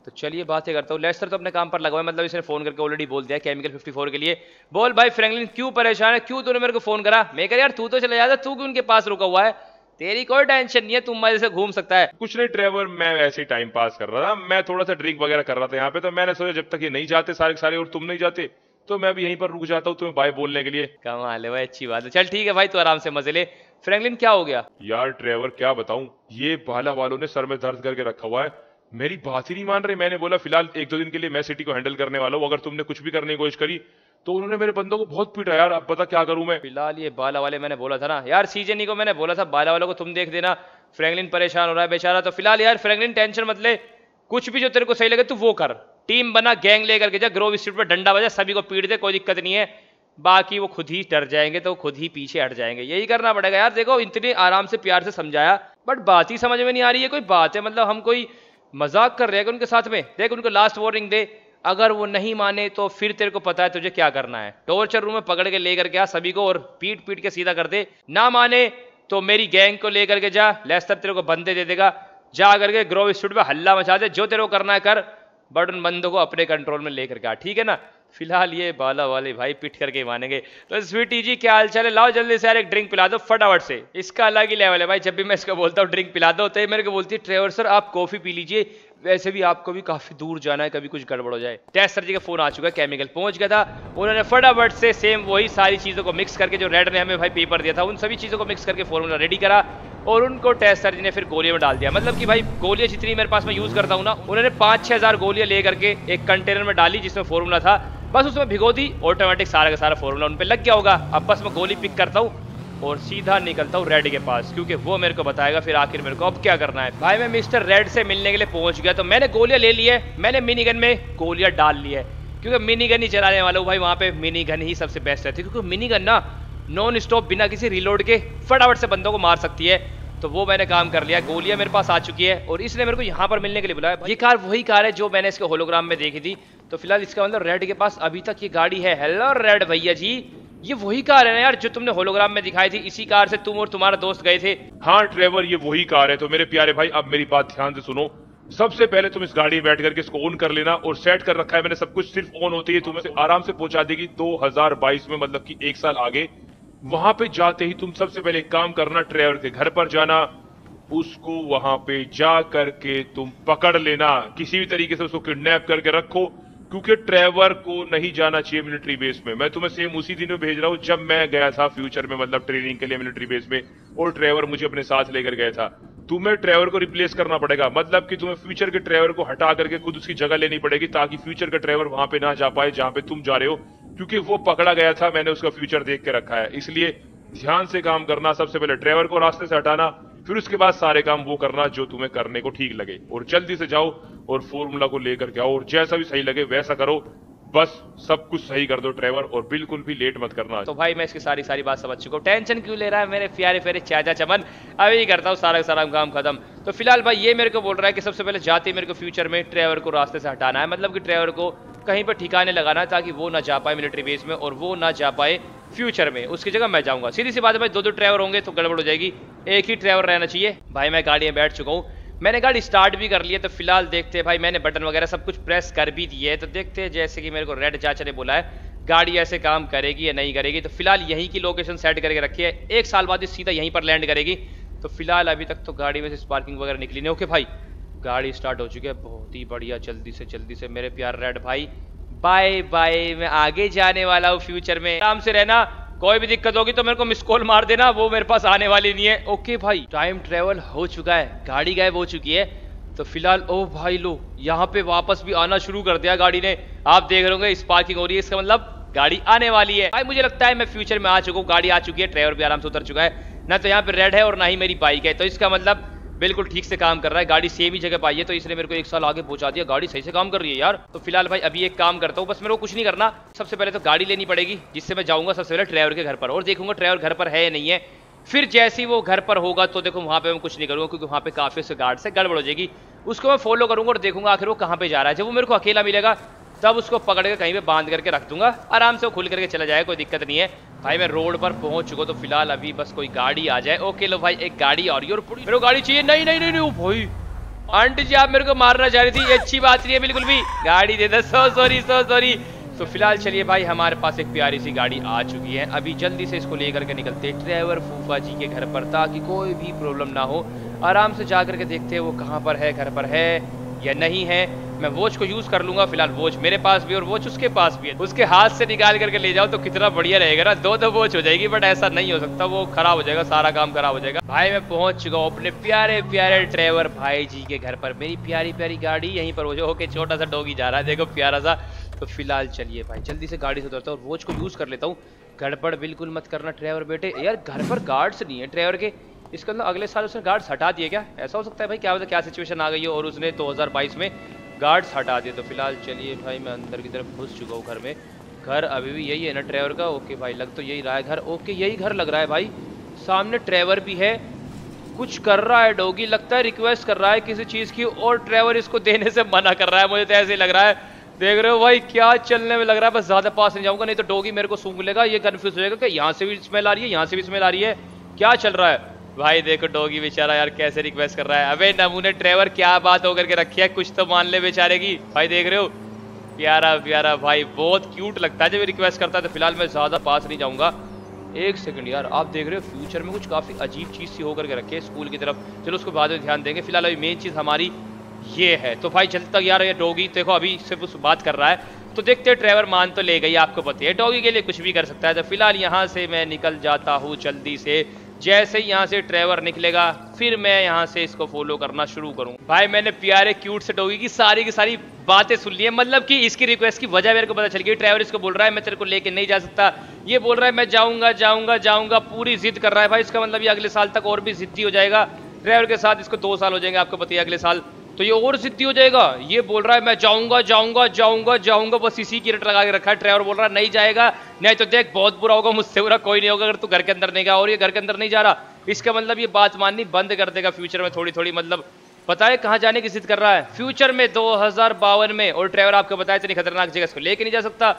तो चलिए बातें करता हूँ। लेस्टर तो अपने काम पर लगा हुआ है मतलब इसने फ़ोन करके ऑलरेडी बोल दिया केमिकल 54 के लिए। बोल, भाई फ्रैंकलिन क्यों परेशान है? क्यों तूने मेरे को फ़ोन करा? मैं कह यार, तू तो चले जाता तू क्यों उनके पास रुका हुआ है? तेरी कोई टेंशन नहीं है तुम मज़े से घूम सकता है। कुछ नहीं ट्रेवर मैं वैसे ही टाइम पास कर रहा था। मैं थोड़ा सा ड्रिंक वगैरह कर रहा था यहाँ पे तो मैंने सोचा जब तक ये नहीं जाते सारे सारे और तुम नहीं जाते तो मैं भी यहीं पर रुक जाता हूँ तुम्हें बाय बोलने के लिए। कमाल है भाई अच्छी बात है। चल ठीक है भाई तू आराम से मज़े ले। फ्रैंकलिन क्या हो गया? यार ट्रेवर क्या बताऊँ? ये बाला वालों ने सर में दर्द करके रखा हुआ है। मेरी बात ही नहीं मान रहे। मैंने बोला फ़िलहाल एक दो दिन के लिए मैं सिटी को हैंडल करने वाला हूँ। अगर तुमने कुछ भी करने की कोशिश करी तो उन्होंने मेरे बंदों को बहुत पीटा, यार, अब पता क्या करूँ मैं? फ़िलहाल ये बाला वाले मैंने बोला था ना, यार सीज़न को मैंने बोला था बाला वालों को तुम देख देना फ्रैंकलिन परेशान हो रहा है बेचारा तो फ़िलहाल यार फ्रैंकलिन टेंशन मत ले, कुछ भी जो तेरे को सही लगे तू वो कर। टीम बना गैंग लेकर के जा ग्रोव स्ट्रीट पर डंडा बजा, सभी को पीट दे, कोई दिक्कत नहीं है, बाकी वो खुद ही डर जाएँगे तो खुद ही पीछे हट जाएँगे, यही करना पड़ेगा यार, देखो, इतने आराम से प्यार से समझाया बट बात ही समझ में नहीं आ रही है, कोई बात है मतलब हम कोई मज़ाक कर रहे हैं उनके साथ में? देख, उनको लास्ट वार्निंग दे अगर वो नहीं माने तो फिर तेरे को पता है तुझे क्या करना है। टॉर्चर रूम में पकड़ के लेकर के आ सभी को और पीट पीट के सीधा कर दे। ना माने तो मेरी गैंग को लेकर के जा लेस्टर तेरे को बंदे दे देगा। जा करके ग्रोव स्टूड पे हल्ला मचा दे, जो तेरे को करना है कर बट उन बंदों को अपने कंट्रोल में लेकर के आ। ठीक है ना? फ़िलहाल ये बाला वाले भाई पिट करके मानेंगे। तो स्वीटी जी, क्या हाल चाल है? लाओ जल्दी से यार एक ड्रिंक पिला दो, फटाफट से। इसका अलग ही लेवल है भाई, जब भी मैं इसको बोलता हूँ ड्रिंक पिला दो। तो मेरे को बोलती है, ट्रेवर सर, आप कॉफ़ी पी लीजिए। वैसे भी आपको भी काफ़ी दूर जाना है, कभी कुछ गड़बड़ हो जाए। टेस्ट सर जी का फ़ोन आ चुका है केमिकल पहुँच गया था। उन्होंने फटाफट से सेम वही सारी चीज़ों को मिक्स करके, जो रेड ने हमें भाई पेपर दिया था, उन सभी चीज़ों को मिक्स करके फॉर्मूला रेडी करा। और उनको टेस्ट सर जी ने फिर गोलियों में डाल दिया। मतलब कि भाई, गोलियाँ जितनी मेरे पास मैं यूज़ करता हूँ ना, उन्होंने पाँच छह हज़ार गोलियाँ ले करके एक कंटेनर में डाली जिसमें फॉर्मूला था। बस उसमें भिगो दी ऑटोमेटिक सारा का सारा फॉर्मूला उन पर लग गया होगा। अब बस मैं गोली पिक करता हूँ और सीधा निकलता हूँ रेड के पास, क्योंकि वो मेरे को बताएगा फिर आखिर मेरे को अब क्या करना है। भाई, मैं मिस्टर रेड से मिलने के लिए पहुँच गया तो मैंने गोलियाँ ले ली है। मैंने मिनी गन में गोलियाँ डाल ली है। क्योंकि मिनी गन ही चलाने वाला हूँ भाई, वहाँ पे मिनी गन ही सबसे बेस्ट रहती है। क्योंकि मिनी गन ना नॉन स्टॉप बिना किसी रिलोड के फटाफट से बंदों को मार सकती है। तो वो मैंने काम कर लिया। गोलियाँ मेरे पास आ चुकी है और इसने मेरे को यहाँ पर मिलने के लिए बुलाया। ये कार वही कार है जो मैंने इसके होलोग्राम में देखी थी। तो फ़िलहाल इसका मतलब रेड के पास अभी तक ये गाड़ी है। हेलो रेड भैया जी। ये वही कार है ना यार जो तुमने होलोग्राम में दिखाई थी। इसी कार से तुम और तुम्हारा दोस्त गए थे। हाँ ट्रेवर ये वही कार है। तो मेरे प्यारे भाई, अब मेरी बात ध्यान से सुनो। सबसे पहले तुम इस गाड़ी में बैठ करके इसको ऑन कर लेना और सेट कर रखा है। मैंने सब कुछ सिर्फ़ ऑन होती है तुम्हें आराम से पहुँचा देगी। 2022 में मतलब कि एक साल आगे। वहाँ पे जाते ही तुम सबसे पहले काम करना ट्रेवर के घर पर जाना। उसको वहाँ पे जा करके तुम पकड़ लेना। किसी भी तरीके से उसको किडनैप करके रखो, क्योंकि ट्रेवर को नहीं जाना चाहिए मिलिट्री बेस में। मैं तुम्हें सेम उसी दिन में भेज रहा हूँ, जब मैं गया था फ्यूचर में मतलब ट्रेनिंग के लिए मिलिट्री बेस में, और ट्रेवर मुझे अपने साथ लेकर गया था। तुम्हें ट्रेवर को रिप्लेस करना पड़ेगा। मतलब कि तुम्हें फ्यूचर के ट्रेवर को हटा करके खुद उसकी जगह लेनी पड़ेगी, ताकि फ्यूचर का ट्रेवर वहाँ पे ना जा पाए, जहाँ पे तुम जा रहे हो। क्योंकि वो पकड़ा गया था, मैंने उसका फ्यूचर देख के रखा है। इसलिए ध्यान से काम करना, सबसे पहले ड्राइवर को रास्ते से हटाना, फिर उसके बाद सारे काम वो करना जो तुम्हें करने को ठीक लगे। और जल्दी से जाओ और फॉर्मूला को लेकर के आओ, और जैसा भी सही लगे, वैसा करो। बस सब कुछ सही कर दो, ड्राइवर, और बिल्कुल भी लेट मत करना। तो भाई, मैं इसकी सारी सारी बात समझ चुका हूँ। टेंशन क्यों ले रहा है मेरे प्यारे प्यारे चाचा चमन? अभी करता हूँ, सारा सारा काम खत्म। तो फ़िलहाल भाई, ये मेरे को बोल रहा है कि सबसे पहले जाते मेरे को फ्यूचर में ड्राइवर को रास्ते से हटाना है। मतलब कि ड्राइवर को कहीं पर ठिकाने लगाना है ताकि वो ना जा पाए मिलिट्री बेस में और वो ना जा पाए फ्यूचर में। उसकी जगह मैं जाऊँगा। सीधी सी बात है भाई दो दो ड्राइवर होंगे तो गड़बड़ हो जाएगी। एक ही ड्राइवर रहना चाहिए। भाई, मैं गाड़ी में बैठ चुका हूँ। मैंने गाड़ी स्टार्ट भी कर लिया तो फ़िलहाल देखते हैं भाई, मैंने बटन वगैरह सब कुछ प्रेस कर भी दिए है तो देखते हैं जैसे कि मेरे को रेड चाचा ने बोला है, गाड़ी ऐसे काम करेगी या नहीं करेगी तो फ़िलहाल यहीं की लोकेशन सेट करके रखी है, एक साल बाद सीधा यहीं पर लैंड करेगी तो फ़िलहाल अभी तक तो गाड़ी में से स्पार्किंग वगैरह निकली नहीं। ओके भाई, गाड़ी स्टार्ट हो चुकी है, बहुत ही बढ़िया, जल्दी से जल्दी से, मेरे प्यार रेड भाई बाय बाय मैं आगे जाने वाला हूँ फ्यूचर में, आराम से रहना कोई भी दिक्कत होगी तो मेरे को मिस कॉल मार देना, वो मेरे पास आने वाली नहीं है। ओके भाई टाइम ट्रेवल हो चुका है, गाड़ी गायब हो चुकी है। तो फ़िलहाल, ओ भाई लो, यहाँ पे वापस भी आना शुरू कर दिया गाड़ी ने। आप देख रहे होंगे स्पार्किंग हो रही है, इसका मतलब गाड़ी आने वाली है। भाई, मुझे लगता है मैं फ्यूचर में आ चुका हूँ, गाड़ी आ चुकी है ड्राइवर भी आराम से उतर चुका है। ना तो यहाँ पे रेड है और ना ही मेरी बाइक है। तो इसका मतलब बिल्कुल ठीक से काम कर रहा है, गाड़ी सेम ही जगह पाई है तो इसने मेरे को एक साल आगे पहुँचा दिया। गाड़ी सही से काम कर रही है यार। तो फ़िलहाल भाई अभी एक काम करता हूँ, बस मेरे को कुछ नहीं करना। सबसे पहले तो गाड़ी लेनी पड़ेगी, जिससे मैं जाऊँगा सबसे पहले ड्राइवर के घर पर। और देखूँगा ड्राइवर घर पर है या नहीं है। फिर जैसे ही वो घर पर होगा तो देखो वहाँ पे मैं कुछ नहीं करूँगा, क्योंकि वहाँ पे काफ़ी से गार्ड से गड़बड़ हो जाएगी। उसको मैं फॉलो करूँगा और देखूँगा आखिर वो कहाँ पे जा रहा है। जब वो मेरे को अकेला मिलेगा तब उसको पकड़ के कहीं पे बाँध करके रख दूँगा। आराम से वो खुल करके चला जाए, कोई दिक्कत नहीं है। भाई, मैं रोड पर पहुँच चुका तो फ़िलहाल अभी बस कोई गाड़ी आ जाए। ओके, लो भाई, एक गाड़ी और और मेरे को गाड़ी चाहिए। नहीं नहीं नहीं नहीं भाई। आंटी जी, आप मेरे को मारना चाह रही थी। अच्छी बात नहीं है, बिल्कुल भी। गाड़ी दे दो। सो सॉरी सो सॉरी तो फ़िलहाल चलिए भाई, हमारे पास एक प्यारी सी गाड़ी आ चुकी है। अभी जल्दी से इसको लेकर के निकलते ड्राइवर फूफा जी के घर पर, ताकि कोई भी प्रॉब्लम ना हो। आराम से जा करके देखते हैं वो कहाँ पर है, घर पर है। या नहीं है, मैं वॉच को यूज़ कर लूँगा, फ़िलहाल वॉच मेरे पास भी और वॉच उसके पास भी है। उसके हाथ से निकाल करके ले जाओ तो कितना बढ़िया रहेगा ना। दो दो वॉच हो जाएगी बट ऐसा नहीं हो सकता, वो खराब हो जाएगा, सारा काम खराब हो जाएगा। भाई, मैं पहुँच चुका हूँ अपने प्यारे प्यारे ड्राइवर भाई जी के घर पर। मेरी प्यारी प्यारी गाड़ी यहीं पर हो जाओ, ओके छोटा सा डोगी जा रहा है, देखो प्यारा सा तो फ़िलहाल चलिए भाई, जल्दी से गाड़ी से उतरता हूँ वॉच को यूज़ कर लेता हूँ। गड़बड़ बिल्कुल मत करना, ड्राइवर बेटे। यार, घर पर गार्ड्स नहीं है ड्राइवर के। इसके अंदर अगले साल उसने गार्ड्स हटा दिए क्या? ऐसा हो सकता है भाई, क्या होता है क्या सिचुएशन आ गई है और उसने 2022 में गार्ड्स हटा दिए। तो फ़िलहाल चलिए भाई, मैं अंदर की तरफ़ घुस चुका हूँ घर में। घर अभी भी यही है ना ट्रेवर का? ओके भाई, लग तो यही रहा है घर। ओके यही घर लग रहा है भाई। सामने ट्रेवर भी है। कुछ कर रहा है डोगी, लगता है रिक्वेस्ट कर रहा है किसी चीज़ की और ट्रेवर इसको देने से मना कर रहा है। मुझे तो ऐसे ही लग रहा है। देख रहे हो भाई, क्या चलने में लग रहा है? बस ज़्यादा पास नहीं जाऊँगा, नहीं तो डोगी मेरे को सूंघ लेगा, ये कन्फ्यूज़ हो जाएगा कि यहाँ से भी स्मेल आ रही है, यहाँ से भी स्मेल आ रही है। क्या चल रहा है? भाई देखो डॉगी बेचारा यार कैसे रिक्वेस्ट कर रहा है। अबे नमूने ड्राइवर क्या बात होकर के रखी है? कुछ तो मान ले बेचारे की। भाई देख रहे हो? प्यारा प्यारा भाई, बहुत क्यूट लगता है जब रिक्वेस्ट करता है तो फ़िलहाल मैं ज़्यादा पास नहीं जाऊँगा। एक सेकंड यार, आप देख रहे हो फ्यूचर में कुछ काफ़ी अजीब चीज़ सी होकर के रखे है स्कूल की तरफ़। चलो उसको बाद में ध्यान देंगे। फ़िलहाल अभी मेन चीज़ हमारी ये है। तो भाई तक यार, ये डॉगी देखो, अभी सिर्फ़ उस बात कर रहा है। तो देखते ड्राइवर मान तो ले गई, आपको पता है। डॉगी के लिए कुछ भी कर सकता है। तो फ़िलहाल यहाँ से मैं निकल जाता हूँ जल्दी से। जैसे ही यहाँ से ट्रेवर निकलेगा, फिर मैं यहाँ से इसको फॉलो करना शुरू करूँ। भाई, मैंने प्यारे क्यूट से डोगी की सारी की सारी बातें सुन ली है। मतलब कि इसकी रिक्वेस्ट की वजह मेरे को पता चल गई। ट्रेवर इसको बोल रहा है, मैं तेरे को लेके नहीं जा सकता। ये बोल रहा है, मैं जाऊँगा जाऊँगा जाऊँगा, पूरी जिद कर रहा है। भाई, इसका मतलब ये अगले साल तक और भी जिद्दी हो जाएगा। ड्राइवर के साथ इसको दो साल हो जाएँगे, आपको पता है, अगले साल तो ये और सिद्धि हो जाएगा। ये बोल रहा है, मैं जाऊँगा जाऊँगा जाऊँगा जाऊँगा। बस इसी की रट लगा के रखा है। ड्राइवर बोल रहा है, नहीं जाएगा, नहीं तो देख, बहुत बुरा होगा, मुझसे बुरा कोई नहीं होगा, अगर तू घर के अंदर नहीं गया और ये घर के अंदर नहीं जा रहा। इसका मतलब ये बात माननी बंद कर देगा फ्यूचर में थोड़ी थोड़ी मतलब है कहाँ जाने की जिद कर रहा है? फ्यूचर में दो हज़ार बावन में, और ड्राइवर आपको बताया इतनी खतरनाक जगह इसको लेके नहीं जा सकता।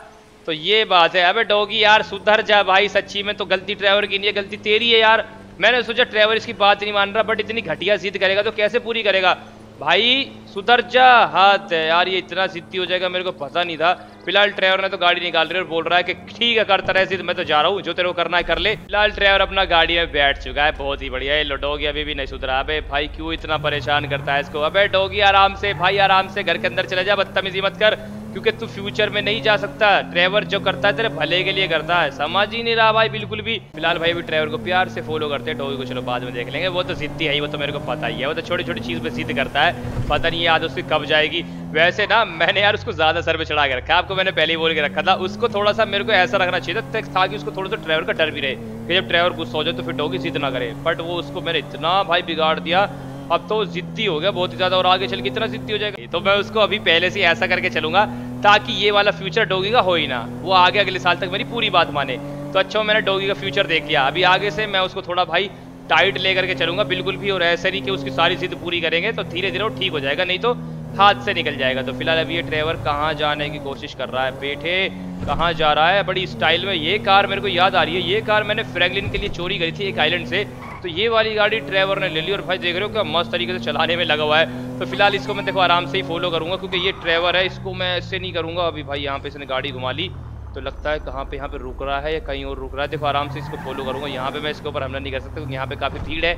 तो ये बात है। अबे डोगी यार, सुधर जा भाई, सच्ची में तो गलती ड्राइवर की नहीं है, गलती तेरी है यार। मैंने सोचा ड्राइवर इसकी बात नहीं मान रहा, बट इतनी घटिया जिद करेगा तो कैसे पूरी करेगा? भाई, सुधर जा। हाथ है यार ये इतना सिद्धि हो जाएगा, मेरे को पता नहीं था। फ़िलहाल ड्राइवर ने तो गाड़ी निकाल रही है और बोल रहा है कि ठीक है करता रहे मैं तो जा रहा हूँ, जो तेरे को करना है कर ले। फ़िलहाल ड्राइवर अपना गाड़ी में बैठ चुका है, बहुत ही बढ़िया है। डोगी अभी भी नहीं सुधरा। अबे भाई, क्यों इतना परेशान करता है इसको? अबे डोगी, आराम से, भाई, आराम से घर के अंदर चले जा, बदतमीजी मत कर, क्योंकि तू फ्यूचर में नहीं जा सकता। ड्राइवर जो करता है, तेरे भले के लिए करता है। समझ ही नहीं रहा भाई, बिल्कुल भी। फ़िलहाल भाई भी ड्राइवर को प्यार से फॉलो करते हैं। डोगी को चलो, बाद में देख लेंगे। वो तो जिद्दी है वो तो मेरे को पता ही है। वो तो छोटी छोटी चीज़ पे जिद करता है। पता नहीं याद उसकी कब जाएगी। वैसे ना, मैंने यार उसको ज़्यादा सर पे चढ़ा के रखा आपको मैंने पहले ही बोल के रखा था, उसको थोड़ा सा मेरे को ऐसा रखना चाहिए था, ताकि उसको थोड़ा सा ड्राइवर का डर भी रहे, कि जब ड्राइवर गुस्सा हो जाए तो फिर डोगी जिद ना करे। बट वो उसको मैंने इतना भाई बिगाड़ दिया, अब तो जिद्दी हो गया बहुत ही ज़्यादा, और आगे चल के इतना जिद्दी हो जाएगा। तो मैं उसको अभी पहले से ऐसा करके चलूँगा, ताकि ये वाला फ्यूचर डोगी का हो ही ना। वो आगे अगले साल तक मेरी पूरी बात माने। तो अच्छा मैंने डोगी का फ्यूचर देख लिया। अभी आगे से मैं उसको थोड़ा भाई टाइट लेकर के चलूँगा, बिल्कुल भी, और ऐसे नहीं कि उसकी सारी जिद पूरी करेंगे तो धीरे धीरे वो ठीक हो जाएगा। नहीं तो हाथ से निकल जाएगा। तो फ़िलहाल अभी ये ड्राइवर कहाँ जाने की कोशिश कर रहा है? बेटे कहाँ जा रहा है? बड़ी स्टाइल में ये कार मेरे को याद आ रही है। ये कार मैंने फ्रैंकलिन के लिए चोरी करी थी एक आइलैंड से। तो ये वाली गाड़ी ड्राइवर ने ले ली और भाई देख रहे हो क्या मस्त तरीके से चलाने में लगा हुआ है। तो फ़िलहाल इसको मैं देखो आराम से ही फॉलो करूँगा क्योंकि ये ड्राइवर है, इसको मैं ऐसे नहीं करूँगा। अभी भाई यहाँ पे इसने गाड़ी घुमा ली। तो लगता है कहाँ पे यहाँ पे रुक रहा है या कहीं और रुक रहा है। देखो आराम से इसको फॉलो करूँगा। यहाँ पे मैं इसके ऊपर हमला नहीं कर सकता क्योंकि यहाँ पे काफ़ी भीड़ है।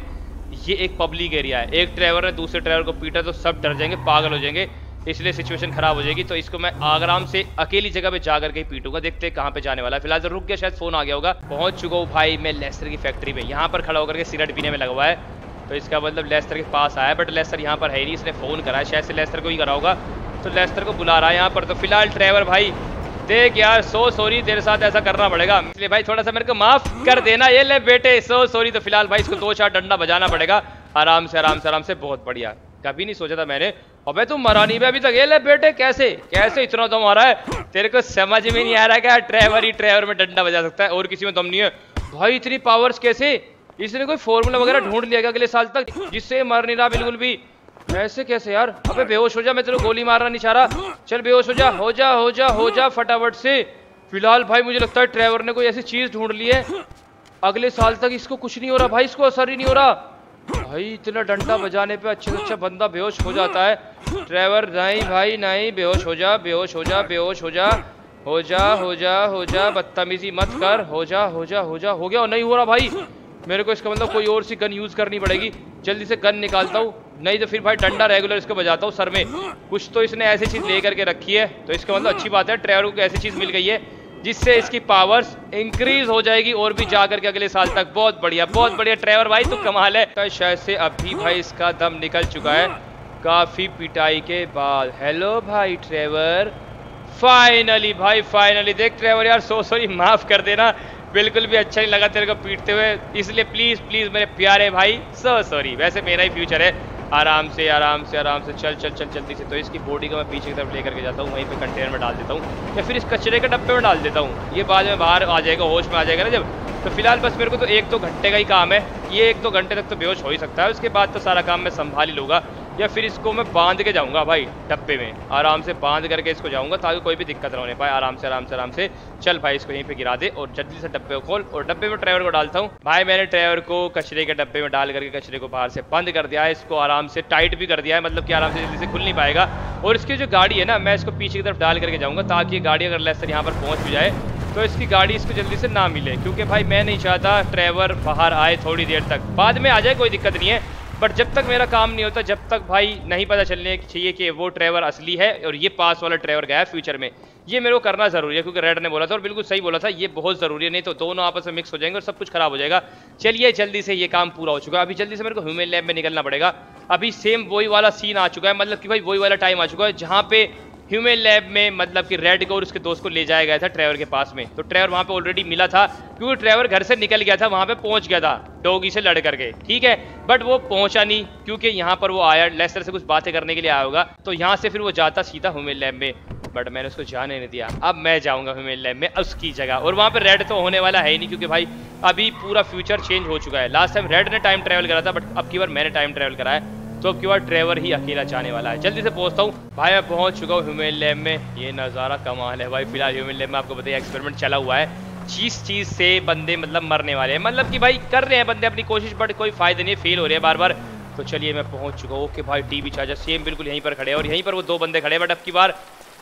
ये एक पब्लिक एरिया है। एक ड्राइवर ने दूसरे ड्राइवर को पीटा तो सब डर जाएँगे, पागल हो जाएँगे, इसलिए सिचुएशन खराब हो जाएगी। तो इसको मैं आगराम से अकेली जगह पे जाकर के पीटूँगा, देखते हैं कहाँ पे जाने वाला है। फ़िलहाल तो रुक गया, शायद फ़ोन आ गया होगा। पहुँच चुका हूँ भाई मैं लेस्टर की फैक्ट्री में यहाँ पर खड़ा होकर के सिगरेट पीने में लगा हुआ है। तो इसका मतलब लेस्टर के पास आया बट लेस्टर यहाँ पर है नहीं, इसने फ़ोन करा है। शायद से लेस्टर को ही करा होगा। तो लेस्टर को बुला रहा है यहाँ पर। तो फ़िलहाल ड्राइवर भाई देख यार सो सॉरी तेरे साथ ऐसा करना पड़ेगा। इसलिए भाई थोड़ा सा मेरे को माफ़ कर देना। ये ले बेटे सो सॉरी तो फ़िलहाल भाई इसको दो चार डंडा बजाना पड़ेगा। आराम से आराम से आराम से, बहुत बढ़िया। कभी नहीं सोचा था मैंने। अबे तुम मरा नहीं अभी तक। ये ले बेटे, कैसे? कैसे इतना दम आ रहा है? तेरे को समझ में नहीं आ रहा क्या ड्राइवर ही ड्राइवर में डंडा बजा सकता है? और किसी में दम नहीं है। भाई इतनी पावर्स कैसे? इसने कोई फॉर्मूला वगैरह ढूंढ लिया अगले साल तक? जिससे मर नहीं रहा बिल्कुल भी। ऐसे कैसे यार अबे बेहोश हो जा मैं तेरे गोली मारना नहीं चाह रहा चल बेहोश हो जा हो जा हो जा हो जा फटाफट से फ़िलहाल भाई मुझे लगता है ड्राइवर ने कोई ऐसी चीज़ ढूंढ ली है अगले साल तक इसको कुछ नहीं हो रहा भाई इसको असर ही नहीं हो रहा भाई इतना डंडा बजाने पे अच्छे से अच्छा बंदा बेहोश हो जाता है ड्राइवर नहीं भाई नहीं बेहोश हो जा बेहोश हो जा बेहोश हो जा हो जा हो जा हो जा बदतमीजी मत कर हो जा हो जा हो जा हो गया नहीं हो रहा भाई मेरे को इसका मतलब कोई और सी गन यूज़ करनी पड़ेगी जल्दी से गन निकालता हूँ नहीं तो फिर भाई डंडा रेगुलर इसको बजाता हूँ सर में। कुछ तो इसने ऐसी चीज़ लेकर करके रखी है तो इसका मतलब अच्छी बात है ड्राइवर को ऐसी चीज़ मिल गई है, जिससे इसकी पावर्स इंक्रीज हो जाएगी और भी जाकर के अगले साल तक। बहुत बढ़िया बहुत बढ़िया ड्राइवर भाई, तू कमाल है। तो शायद से अभी भाई इसका दम निकल चुका है, काफ़ी पिटाई के बाद। हेलो भाई ट्रेवर फाइनली भाई फाइनली देख ट्रेवर यार, सो सॉरी माफ़ कर देना। बिल्कुल भी अच्छा नहीं लगा तेरे को पीटते हुए। इसलिए प्लीज़ प्लीज़ मेरे प्यारे भाई सो सॉरी वैसे मेरा ही फ्यूचर है। आराम से आराम से आराम से, चल चल चल, जल्दी से। तो इसकी बॉडी को मैं पीछे की तरफ़ ले करके जाता हूँ, वहीं पे कंटेनर में डाल देता हूँ। या फिर इस कचरे के डब्बे में डाल देता हूँ। ये बाद में बाहर आ जाएगा, होश में आ जाएगा ना जब। तो फ़िलहाल बस मेरे को तो एक दो तो घंटे का ही काम है। ये एक दो तो घंटे तक तो बेहोश हो ही सकता है। उसके बाद तो सारा काम मैं संभाल ही लूँगा। या फिर इसको मैं बाँध के जाऊँगा भाई, डब्बे में। आराम से बाँध करके इसको जाऊँगा ताकि कोई भी दिक्कत ना होने पाए। आराम से आराम से आराम से। चल भाई, इसको यहीं पे गिरा दे और जल्दी से डब्बे को खोल और डब्बे में ड्राइवर को डालता हूँ। भाई, मैंने ड्राइवर को कचरे के डब्बे में डाल करके कचरे को बाहर से बंद कर दिया है। इसको आराम से टाइट भी कर दिया है मतलब कि आराम से जल्दी से खुल नहीं पाएगा। और इसकी जो गाड़ी है ना, मैं इसको पीछे की तरफ़ डाल करके जाऊँगा ताकि गाड़ी अगर लेसर यहाँ पर पहुँच भी जाए तो इसकी गाड़ी इसको जल्दी से ना मिले। क्योंकि भाई, मैं नहीं चाहता ड्राइवर बाहर आए थोड़ी देर तक। बाद में आ जाए, कोई दिक्कत नहीं है। बट जब तक मेरा काम नहीं होता, जब तक भाई नहीं पता चलने चाहिए कि वो ड्राइवर असली है और ये पास वाला ड्राइवर गया है फ्यूचर में, ये मेरे को करना ज़रूरी है क्योंकि रेड ने बोला था और बिल्कुल सही बोला था, ये बहुत ज़रूरी है, नहीं तो दोनों आपस में मिक्स हो जाएँगे और सब कुछ खराब हो जाएगा। चलिए जल्दी से ये काम पूरा हो चुका है। अभी जल्दी से मेरे को ह्यूमन लैब में निकलना पड़ेगा। अभी सेम वही वाला सीन आ चुका है मतलब कि भाई वही वाला टाइम आ चुका है, जहाँ पे ह्यूमन लैब में मतलब कि रेड को और उसके दोस्त को ले जाया गया था ट्रेवर के पास में। तो ट्रेवर वहाँ पे ऑलरेडी मिला था, क्योंकि ट्रेवर घर से निकल गया था, वहाँ पे पहुँच गया था, डोगी से लड़ करके, ठीक है? बट वो पहुँचा नहीं, क्योंकि यहाँ पर वो आया लेस्टर से कुछ बातें करने के लिए आया होगा। तो यहाँ से फिर वो जाता सीधा ह्यूमन लैब में। बट मैंने उसको जाने नहीं दिया। अब मैं जाऊँगा ह्यूमन लैब में उसकी जगह। और वहाँ पर रेड तो होने वाला है ही नहीं, क्योंकि भाई, अभी पूरा फ्यूचर चेंज हो चुका है। लास्ट टाइम रेड ने टाइम ट्रेवल करा था बट अब की बार मैंने टाइम ट्रेवल करा है। तो अब की बार ड्राइवर ही अकेला जाने वाला है। जल्दी से पहुँचता हूँ, भाई मैं पहुँच चुका हूँ ह्यूमन लैब में। ये नज़ारा कमाल है भाई। फ़िलहाल ह्यूमन लैब में आपको बताइए एक्सपेरिमेंट चला हुआ है। चीज़ चीज़ से बंदे मतलब मरने वाले हैं। मतलब कि भाई कर रहे हैं बंदे अपनी कोशिश बट कोई फ़ायदा नहीं फेल हो रहे हैं बार बार तो चलिए मैं पहुँच चुका हूँ। ओके भाई टीवी चार्जर सेम बिल्कुल यहीं पर खड़े और यहीं पर वो दो बंदे खड़े बट अब की बार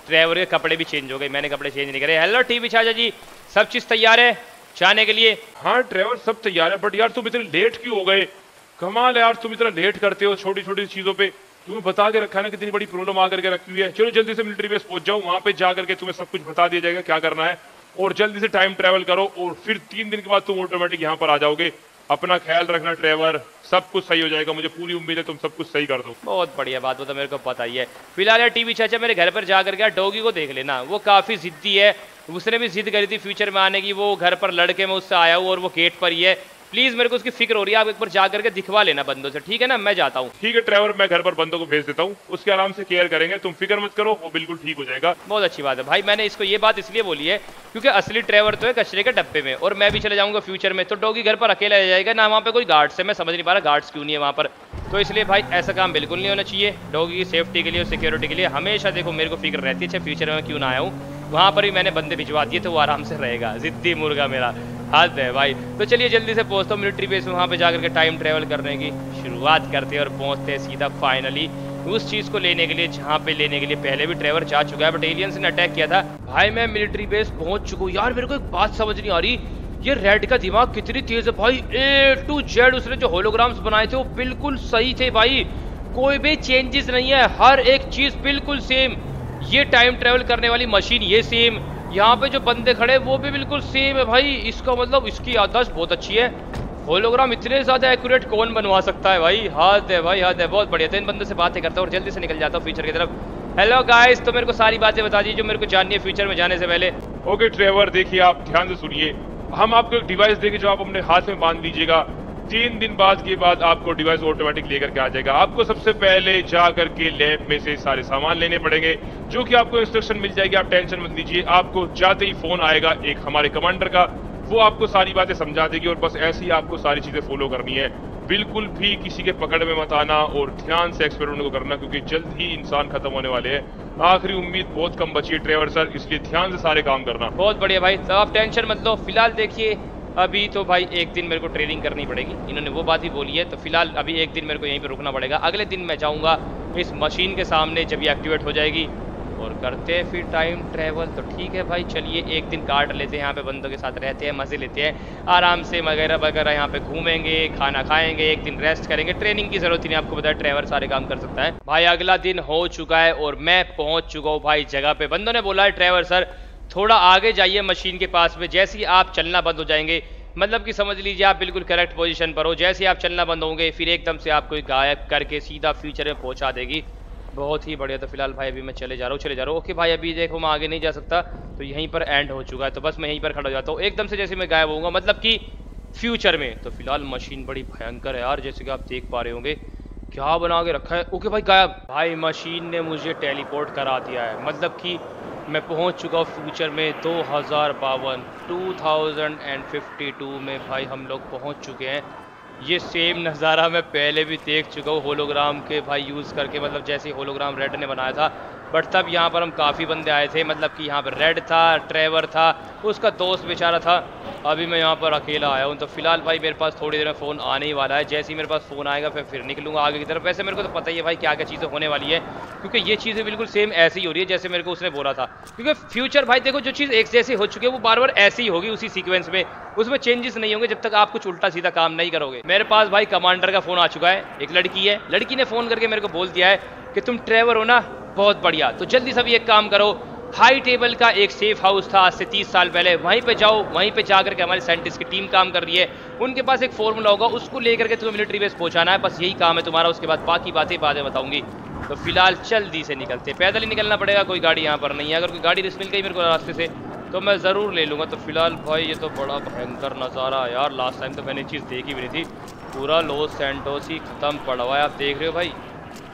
ड्राइवर के कपड़े भी चेंज हो गए। मैंने कपड़े चेंज नहीं करे। हेलो टीवी चाचा जी, सब चीज़ तैयार है जाने के लिए? हाँ ड्राइवर सब तैयार है बट यार तुम इतने लेट क्यों हो गए? कमाल यार, तुम इतना लेट करते हो छोटी छोटी चीज़ों पे। तुम्हें बता के रखा है ना कितनी बड़ी प्रॉब्लम आ करके रखी हुई है। चलो जल्दी से मिलिट्री बेस पहुँच जाओ, वहाँ पे जा करके तुम्हें सब कुछ बता दिया जाएगा क्या करना है। और जल्दी से टाइम ट्रेवल करो, और फिर तीन दिन के बाद तुम ऑटोमेटिक यहाँ पर आ जाओगे। अपना ख्याल रखना ड्राइवर सब कुछ सही हो जाएगा। मुझे पूरी उम्मीद है तुम सब कुछ सही कर दो। बहुत बढ़िया बात, वो तो मेरे को पता ही है। फ़िलहाल यार टीवी चाचा मेरे घर पर जाकर गया डोगी को देख लेना। वो काफ़ी जिद्दी है उसने भी जिद करी थी फ्यूचर में आने की वो घर पर लड़के में उससे आया हूँ और वो गेट पर ही है। प्लीज़ मेरे को उसकी फ़िक्र हो रही है आप एक बार जा करके दिखवा लेना बंदों से ठीक है ना? मैं जाता हूँ। ठीक है ड्राइवर मैं घर पर बंदों को भेज देता हूँ। उसके आराम से केयर करेंगे तुम फ़िक्र मत करो वो बिल्कुल ठीक हो जाएगा। बहुत अच्छी बात है। भाई मैंने इसको ये बात इसलिए बोली है क्योंकि असली ड्राइवर तो है कचरे के डब्बे में और मैं भी चले जाऊँगा फ्यूचर में तो डॉगी घर पर अकेला रह जाएगा ना वहाँ पे कोई गार्ड्स है मैं समझ नहीं पा रहा गार्ड्स क्यों नहीं है वहाँ पर। तो इसलिए भाई ऐसा काम बिल्कुल नहीं होना चाहिए। डॉगी की सेफ्टी के लिए और सिक्योरिटी के लिए हमेशा देखो मेरे को फ़िक्र रहती है फ्यूचर में क्यों ना आया हूँ। वहाँ पर भी मैंने बंदे भिजवा दिए थे, वो आराम से रहेगा। जिद्दी मुर्गा मेरा। हद है भाई। तो चलिए जल्दी से पहुँचता हूँ मिलिट्री बेस में, वहाँ पे जाकर के टाइम ट्रेवल करने की शुरुआत करते हैं और पहुँचते हैं सीधा फाइनली उस चीज़ को लेने के लिए, जहाँ पे लेने के लिए पहले भी ट्रेवर जा चुका है बट एलियंस ने अटैक किया था। भाई मैं मिलिट्री बेस पहुँच चुका हूँ। यार मेरे को एक बात समझ नहीं आ रही। ये रेड का दिमाग कितनी तेज है भाई। ए टू जेड उसने जो होलोग्राम्स बनाए थे, वो बिल्कुल सही थे भाई। कोई भी चेंजेस नहीं है। हर एक चीज़ बिल्कुल सेम ये टाइम ट्रेवल करने वाली मशीन ये सेम यहाँ पे जो बंदे खड़े, वो भी बिल्कुल सेम है भाई। इसका मतलब इसकी याददाश्त बहुत अच्छी है। होलोग्राम इतने ज़्यादा एक्यूरेट कौन बनवा सकता है भाई? हाथ है भाई हाथ है। बहुत बढ़िया। तो इन बंदों से बातें करता हूँ और जल्दी से निकल जाता हूँ फ्यूचर की तरफ़। हेलो गाइस तो मेरे को सारी बातें बता दीजिए जो मेरे को जाननी है फ्यूचर में जाने से पहले। ओके ड्राइवर देखिए आप ध्यान से सुनिए। हम आपको एक डिवाइस देंगे जो आप अपने हाथ में बाँध लीजिएगा। तीन दिन बाद के बाद आपको डिवाइस ऑटोमेटिक लेकर के आ जाएगा। आपको सबसे पहले जा करके लैब में से सारे सामान लेने पड़ेंगे, जो कि आपको इंस्ट्रक्शन मिल जाएगी। आप टेंशन मत लीजिए, आपको जाते ही फ़ोन आएगा एक हमारे कमांडर का। वो आपको सारी बातें समझा देगी और बस ऐसी आपको सारी चीज़ें फॉलो करनी है। बिल्कुल भी किसी के पकड़ में मत आना और ध्यान से एक्सपेरिमेंट को करना, क्योंकि जल्द ही इंसान खत्म होने वाले हैं। आखिरी उम्मीद बहुत कम बची है ट्रेवर सर इसलिए ध्यान से सारे काम करना। बहुत बढ़िया भाई आप टेंशन मत लो। फ़िलहाल देखिए अभी तो भाई एक दिन मेरे को ट्रेनिंग करनी पड़ेगी। इन्होंने वो बात ही बोली है तो फ़िलहाल अभी एक दिन मेरे को यहीं पर रुकना पड़ेगा। अगले दिन मैं जाऊँगा इस मशीन के सामने जब ये एक्टिवेट हो जाएगी। और करते हैं फिर टाइम ट्रेवल तो ठीक है भाई, चलिए एक दिन काट लेते हैं, यहाँ पे बंदों के साथ रहते हैं, मज़े लेते हैं। आराम से वगैरह वगैरह यहाँ पे घूमेंगे, खाना खाएँगे, एक दिन रेस्ट करेंगे। ट्रेनिंग की ज़रूरत नहीं, आपको बताया ड्राइवर सारे काम कर सकता है। भाई, अगला दिन हो चुका है और मैं पहुँच चुका हूँ भाई जगह पे। बंदों ने बोला है, ड्राइवर सर थोड़ा आगे जाइए मशीन के पास में, जैसे ही आप चलना बंद हो जाएँगे। मतलब कि समझ लीजिए आप बिल्कुल करेक्ट पोजीशन पर हो। जैसे ही आप चलना बंद होंगे, फिर एकदम से आपको गायब करके सीधा फ्यूचर में पहुँचा देगी। बहुत ही बढ़िया। तो फ़िलहाल भाई अभी मैं चले जा रहा हूँ, चले जा रहा हूँ। ओके भाई, अभी देखो मैं आगे नहीं जा सकता तो यहीं पर एंड हो चुका है। तो बस मैं यहीं पर खड़ा हो जाता हूँ। एकदम से जैसे मैं गायब होऊँगा मतलब कि फ्यूचर में। तो फ़िलहाल मशीन बड़ी भयंकर है यार, जैसे कि आप देख पा रहे होंगे। क्या बना के रखा है? ओके भाई, गायब। भाई मशीन ने मुझे टेलीपोर्ट करा दिया है। मतलब कि मैं पहुँच चुका हूँ फ्यूचर में दो हज़ार बावन two thousand and fifty two में भाई हम लोग पहुँच चुके हैं। ये सेम नज़ारा मैं पहले भी देख चुका हूँ होलोग्राम के भाई यूज़ करके। मतलब जैसे होलोग्राम रेड ने बनाया था बट तब यहाँ पर हम काफ़ी बंदे आए थे मतलब कि यहाँ पर रेड था ट्रेवर था, उसका दोस्त बेचारा था। अभी मैं यहाँ पर अकेला आया हूँ तो फ़िलहाल भाई मेरे पास थोड़ी देर में फ़ोन आने ही वाला है। जैसे ही मेरे पास फ़ोन आएगा फिर फिर निकलूँगा आगे की तरफ़। वैसे मेरे को तो पता ही है भाई क्या क्या चीज़ें होने वाली है, क्योंकि ये चीज़ें बिल्कुल सेम ऐसी ही हो रही है जैसे मेरे को उसने बोला था। क्योंकि फ्यूचर भाई देखो, जो चीज़ एक जैसी हो चुकी है, वो बार बार ऐसी ही होगी उसी सीक्वेंस में। उसमें चेंजेस नहीं होंगे जब तक आप कुछ उल्टा सीधा काम नहीं करोगे। मेरे पास भाई कमांडर का फ़ोन आ चुका है, एक लड़की है। लड़की ने फ़ोन करके मेरे को बोल दिया है कि तुम ट्रेवर हो ना, बहुत बढ़िया। तो जल्दी सभी एक काम करो। हाई टेबल का एक सेफ़ हाउस था आज से तीस साल पहले। वहीं पे जाओ, वहीं पे जाकर के हमारी साइंटिस्ट की टीम काम कर रही है। उनके पास एक फॉर्मूला होगा, उसको लेकर के तुम्हें मिलिट्री बेस पहुंचाना है। बस यही काम है तुम्हारा, उसके बाद बाकी बातें बातें बताऊँगी। तो फ़िलहाल जल्दी से निकलते। पैदल ही निकलना पड़ेगा, कोई गाड़ी यहाँ पर नहीं है। अगर कोई गाड़ी रिस मिल गई मेरे को रास्ते से तो मैं ज़रूर ले लूँगा। तो फ़िलहाल भाई, ये तो बड़ा भयंकर नज़ारा यार। लास्ट टाइम तो मैंने चीज़ देखी भी नहीं थी। पूरा लॉस सेंटोस ही ख़त्म पड़ा हुआ है आप देख रहे हो भाई?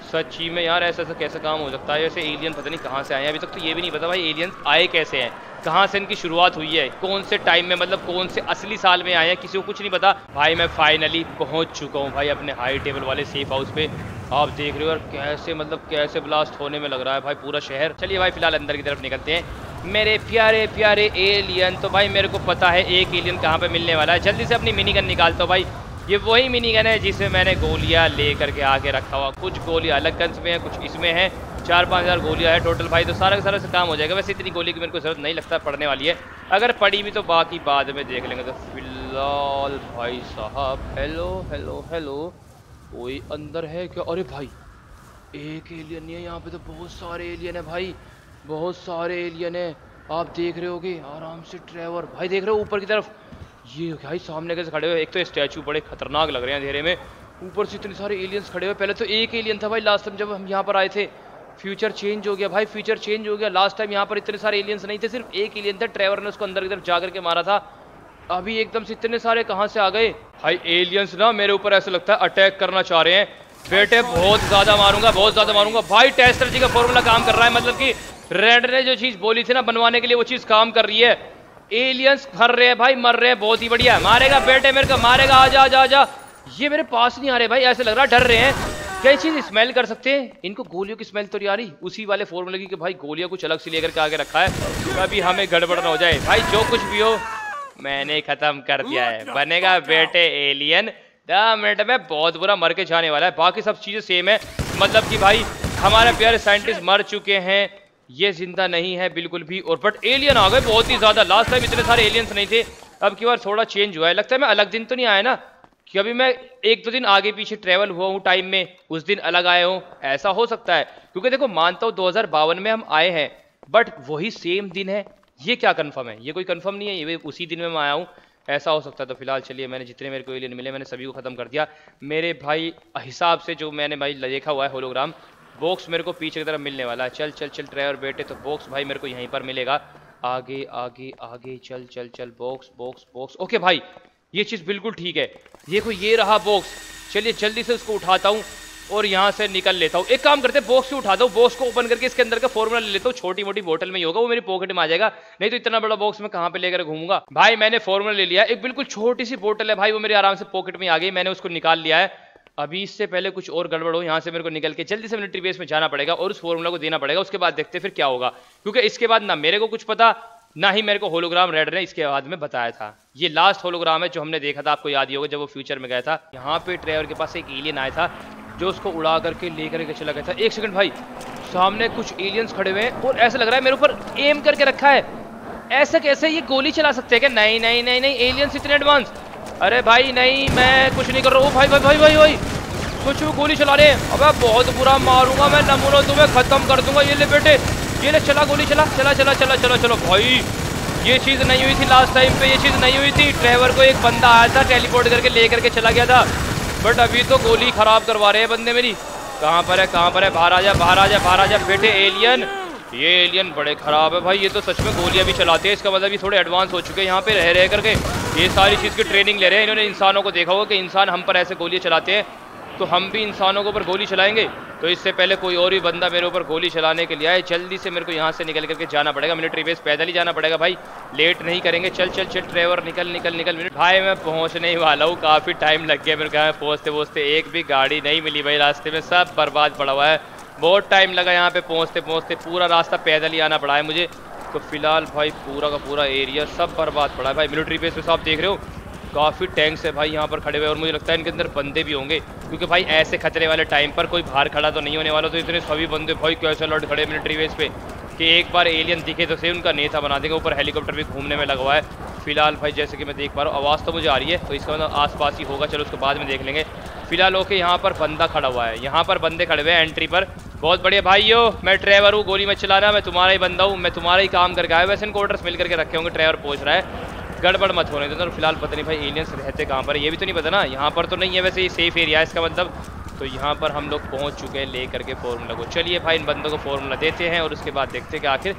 सच्ची में यार ऐसा ऐसा कैसे काम हो सकता है? जैसे एलियन पता नहीं कहाँ से आए हैं? अभी तक तो ये भी नहीं पता भाई एलियन आए कैसे हैं? कहाँ से इनकी शुरुआत हुई है? कौन से टाइम में मतलब कौन से असली साल में आए हैं? किसी को कुछ नहीं पता। भाई मैं फाइनली पहुँच चुका हूँ भाई अपने हाई टेबल वाले सेफ़ हाउस पे। आप देख रहे हो और कैसे मतलब कैसे ब्लास्ट होने में लग रहा है भाई पूरा शहर। चलिए भाई फ़िलहाल अंदर की तरफ़ निकलते हैं। मेरे प्यारे प्यारे एलियन तो भाई मेरे को पता है एक एलियन कहाँ पे मिलने वाला है। जल्दी से अपनी मिनी गन निकालता हूँ भाई। ये वही मिनी गन है जिसे मैंने गोलियाँ ले करके आके रखा हुआ। कुछ गोलियाँ अलग गन्स में है, कुछ इसमें है। चार पाँच हज़ार गोलियाँ है टोटल भाई तो सारा का सारा से काम हो जाएगा। वैसे इतनी गोली की मेरे को ज़रूरत नहीं लगता पड़ने वाली है। अगर पड़ी भी तो बाकी बाद में देख लेंगे। तो फ़िलहाल भाई साहब हेलो हेलो हेलो कोई अंदर है क्या? अरे भाई, एक एलियन है यहाँ पे तो बहुत सारे एलियन है भाई। बहुत सारे एलियन है। आप देख रहे होगे, आराम से ड्राइवर भाई देख रहे हो ऊपर की तरफ़? ये भाई सामने कैसे खड़े हुए? एक तो स्टैचू बड़े खतरनाक लग रहे हैं अंधेरे में। ऊपर से इतने सारे एलियंस खड़े हुए। पहले तो एक एलियन था भाई लास्ट टाइम जब हम यहाँ पर आए थे फ्यूचर चेंज हो गया। भाई फ्यूचर चेंज हो गया। लास्ट टाइम यहाँ पर इतने सारे एलियंस नहीं थे, सिर्फ़ एक एलियन था ट्रेवर ने उसको अंदर की तरफ़ जाकर के मारा था। अभी एकदम से इतने सारे कहाँ से आ गए? भाई एलियंस ना, मेरे ऊपर ऐसा लगता है अटैक करना चाह रहे हैं। बेटे, बहुत ज़्यादा मारूँगा, बहुत ज़्यादा मारूँगा। भाई टेस्टर जी का फॉर्मूला काम कर रहा है मतलब कि रेड ने जो चीज़ बोली थी ना, बनवाने के लिए वो चीज़ काम कर रही है। एलियंस मर रहे हैं भाई, मर रहे हैं, बहुत ही बढ़िया। मारेगा बेटे मेरे को, मारेगा, आजा आजा आजा। ये मेरे पास नहीं आ रहे भाई, ऐसे लग रहा डर रहे हैं। क्या चीज़ स्मेल कर सकते हैं? इनको गोलियों की स्मेल तो नहीं आ रही। उसी वाले फॉर्मूले की कि भाई गोलियाँ कुछ अलग से लेकर के आगे रखा है। अभी हमें गड़बड़ ना हो जाए। भाई जो कुछ भी हो, मैंने खत्म कर दिया है। बनेगा बेटे एलियन मिनट में बहुत बुरा मर के जाने वाला है। बाकी सब चीज़ें सेम है। मतलब कि भाई, हमारे प्यारे साइंटिस्ट मर चुके हैं। ये ज़िंदा नहीं है बिल्कुल भी, और बट एलियन आ गए, बहुत ही ज़्यादा। लास्ट टाइम इतने सारे एलियंस नहीं थे, अब की बार थोड़ा चेंज हुआ है। लगता है मैं अलग दिन तो नहीं आया ना? कि अभी मैं एक दो दिन आगे पीछे ट्रेवल हुआ हूँ टाइम में, उस दिन अलग आए हूँ, ऐसा हो सकता है। क्योंकि देखो, मानता हूँ दो हज़ार बावन में हम आए हैं बट वही सेम दिन है, ये क्या कन्फर्म है? ये कोई कन्फर्म नहीं है, ये उसी दिन में मैं आया हूँ। ऐसा हो सकता है तो फ़िलहाल चलिए, मैंने जितने मेरे को एलियन मिले, मैंने सभी को खत्म कर दिया। मेरे भाई, हिसाब से जो मैंने भाई देखा हुआ है होलोग्राम बॉक्स मेरे को पीछे की तरफ़ मिलने वाला है। चल चल चल, ड्राइवर बेटे तो बॉक्स भाई मेरे को यहीं पर मिलेगा। आगे आगे आगे, चल चल चल, बॉक्स बॉक्स बॉक्स। ओके भाई, ये चीज़ बिल्कुल ठीक है। देखो ये रहा बॉक्स। चलिए जल्दी से उसको उठाता हूँ और यहाँ से निकल लेता हूँ। एक काम करते हैं, बॉक्स से उठा दो बॉक्स को ओपन करके इसके अंदर का फॉर्मूला ले लेता हूँ। छोटी मोटी बोतल में ही होगा। वो मेरी पॉकेट में आ जाएगा। नहीं तो इतना बड़ा बॉक्स में कहाँ पे लेकर घूमूँगा? भाई, मैंने फॉर्मूला ले लिया एक बिल्कुल छोटी सी बोतल है भाई। वो मेरे आराम से पॉकेट में आ गई। मैंने उसको निकाल लिया है। अभी इससे पहले कुछ और गड़बड़ हो, यहाँ से मेरे को निकल के जल्दी से मिलिट्री बेस में जाना पड़ेगा और उस फॉर्मूला को देना पड़ेगा, उसके बाद देखते फिर क्या होगा। क्योंकि इसके बाद ना मेरे को कुछ पता, ना ही मेरे को होलोग्राम रेड ने इसके बाद में बताया था। ये लास्ट होलोग्राम है जो हमने देखा था, आपको याद ही होगा जब वो फ्यूचर में गया था। यहाँ पे ड्राइवर के पास एक एलियन आया था, जो उसको उड़ा करके लेकर के चला गया था। एक सेकंड भाई, सामने कुछ एलियंस खड़े हुए हैं और ऐसा लग रहा है मेरे ऊपर एम करके रखा है। ऐसे कैसे ये गोली चला सकते हैं क्या? नहीं नहीं नहीं नहीं एलियंस इतने एडवांस अरे भाई, नहीं, मैं कुछ नहीं कर रहा। हूँ भाई भाई भाई भाई भाई। कुछ भी गोली चला रहे अबे बहुत बुरा मारूँगा, मैं नमूना तुम्हें खत्म कर दूँगा। ये ले बेटे, ये ले, चला गोली, चला चला चला चला चला, चलो। भाई, ये चीज़ नहीं हुई थी लास्ट टाइम पे, ये चीज़ नहीं हुई थी। ड्राइवर को एक बंदा आया था टेलीपोर्ट करके ले करके चला गया था। बट अभी तो गोली खराब करवा रहे हैं बंदे मेरी। कहाँ पर है, कहाँ पर है? बाहर आ जा, बाहर आ जा, बाहर आ जा। बेटे एलियन ये एलियन बड़े खराब है भाई, ये तो सच में गोलियाँ भी चलाते हैं। इसका मतलब ये थोड़े एडवांस हो चुके हैं यहाँ पे रह रह करके। ये सारी चीज़ की ट्रेनिंग ले रहे हैं। इन्होंने इंसानों को देखा होगा कि इंसान हम पर ऐसे गोलियाँ चलाते हैं तो हम भी इंसानों के ऊपर गोली चलाएँगे। तो इससे पहले कोई और ही बंदा मेरे ऊपर गोली चलाने के लिए आए, जल्दी से मेरे को यहाँ से निकल करके जाना पड़ेगा। मिलिट्री बेस पैदल ही जाना पड़ेगा भाई। लेट नहीं करेंगे। चल चल चल ड्राइवर निकल निकल निकल। मिनट भाई, मैं पहुँचने ही वाला हूँ। काफ़ी टाइम लग गया मेरे कहा पहुँचते पहुँचते एक भी गाड़ी नहीं मिली भाई रास्ते में। सब बर्बाद पड़ा हुआ है। बहुत टाइम लगा यहाँ पे पहुँचते पहुँचते। पूरा रास्ता पैदल ही आना पड़ा है मुझे। तो फ़िलहाल भाई पूरा का पूरा एरिया सब बर्बाद पड़ा है। भाई मिलिट्री बेस पे आप देख रहे हो काफ़ी टैंक्स है भाई यहाँ पर खड़े हुए और मुझे लगता है इनके अंदर बंदे भी होंगे, क्योंकि भाई ऐसे खतरे वाले टाइम पर कोई बाहर खड़ा तो नहीं होने वाला तो इतने सभी बंदे भाई कैसे लौट खड़े मिलिट्री बेस पे, कि एक बार एलियन दिखे तो से उनका नेता बना देंगे, ऊपर हेलीकॉप्टर भी घूमने में लगा हुआ है। फ़िलहाल भाई जैसे कि मैं देख पा रहा हूँ, आवाज़ तो मुझे आ रही है तो इसका मतलब आसपास ही होगा, चलो उसको बाद में देख लेंगे। फ़िलहाल ओके, यहाँ पर बंदा खड़ा हुआ है, यहाँ पर बंदे खड़े हुए हैं एंट्री पर। बहुत बढ़िया भाई भाइयों मैं ड्राइवर हूँ, गोली में चला रहा मैं तुम्हारा ही बंदा हूँ, मैं तुम्हारा ही काम करके आया वैसे इनको ऑर्डर्स मिल करके रखे होंगे ड्राइवर पहुँच रहा है। गड़बड़ मत होने दो तो फ़िलहाल पता नहीं भाई एलियंस रहते कहाँ पर ये भी तो नहीं पता ना, यहाँ पर तो नहीं है वैसे ये सेफ़ एरिया है इसका मतलब। तो यहाँ पर हम लोग पहुँच चुके हैं ले करके फॉर्मूला को। चलिए भाई इन बंदों को फॉर्मूला देते हैं और उसके बाद देखते हैं कि आखिर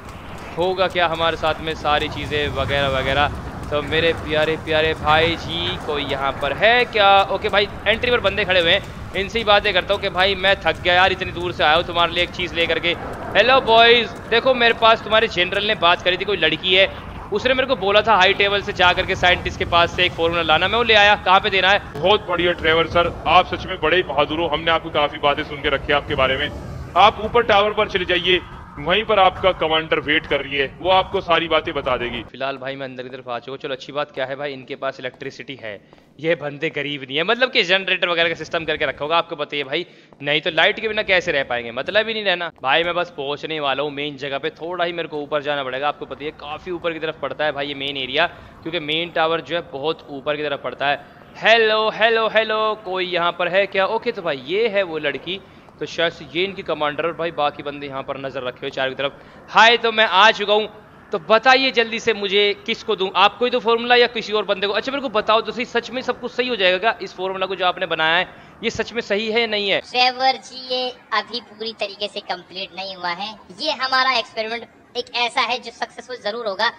होगा क्या हमारे साथ में सारी चीज़ें वगैरह वगैरह। तो मेरे प्यारे प्यारे भाई जी, कोई यहाँ पर है क्या? ओके भाई एंट्री पर बंदे खड़े हुए हैं। इनसे ही बातें करता हूँ कि भाई मैं थक गया यार, इतनी दूर से आया हूँ तुम्हारे लिए एक चीज़ लेकर के। हेलो बॉयज़ देखो मेरे पास तुम्हारे जनरल ने बात करी थी, कोई लड़की है। उसने मेरे को बोला था हाई टेबल से जा करके साइंटिस्ट के पास से एक फॉर्मूला लाना। मैं वो ले आया। कहाँ पे देना है? बहुत बढ़िया ड्राइवर सर आप सच में बड़े बहादुर हो। हमने आपको काफ़ी बातें सुन के रखी आपके बारे में। आप ऊपर टावर पर चले जाइए। वहीं पर आपका कमांडर वेट कर रही है। वो आपको सारी बातें बता देगी। फ़िलहाल भाई, मैं अंदर की तरफ़ आ चुका चलो, अच्छी बात क्या है भाई? इनके पास इलेक्ट्रिसिटी है। ये बंदे गरीब नहीं है। मतलब कि जनरेटर वगैरह का सिस्टम करके रखा होगा। आपको बताइए भाई, नहीं तो लाइट के बिना कैसे रह पाएँगे? मतलब ही नहीं रहना। भाई, मैं बस पहुँचने वाला हूँ मेन जगह पे। थोड़ा ही मेरे को ऊपर जाना पड़ेगा। आपको है काफ़ी ऊपर की तरफ़ पड़ता है भाई ये मेन एरिया क्योंकि मेन टावर जो है, बहुत ऊपर की तरफ़ पड़ता है। हेलो हेलो हेलो कोई यहाँ पर है क्या? ओके तो भाई, ये है वो लड़की। तो शायद ये इनकी कमांडर और भाई बाकी बंदे यहाँ पर नज़र रखे हुए चारों की तरफ़। हाय तो मैं आ चुका हूँ। तो बताइए जल्दी से मुझे किसको दूँ? आपको ही तो फॉर्मूला या किसी और बंदे को? अच्छा मेरे को बताओ तो सही, सच में सब कुछ सही हो जाएगा क्या? इस फॉर्मूला को जो आपने बनाया है, ये सच में सही है या नहीं है? ट्रेवर जी, ये अभी पूरी तरीके से कंप्लीट नहीं हुआ है। ये हमारा एक्सपेरिमेंट एक ऐसा है जो सक्सेसफुल ज़रूर होगा।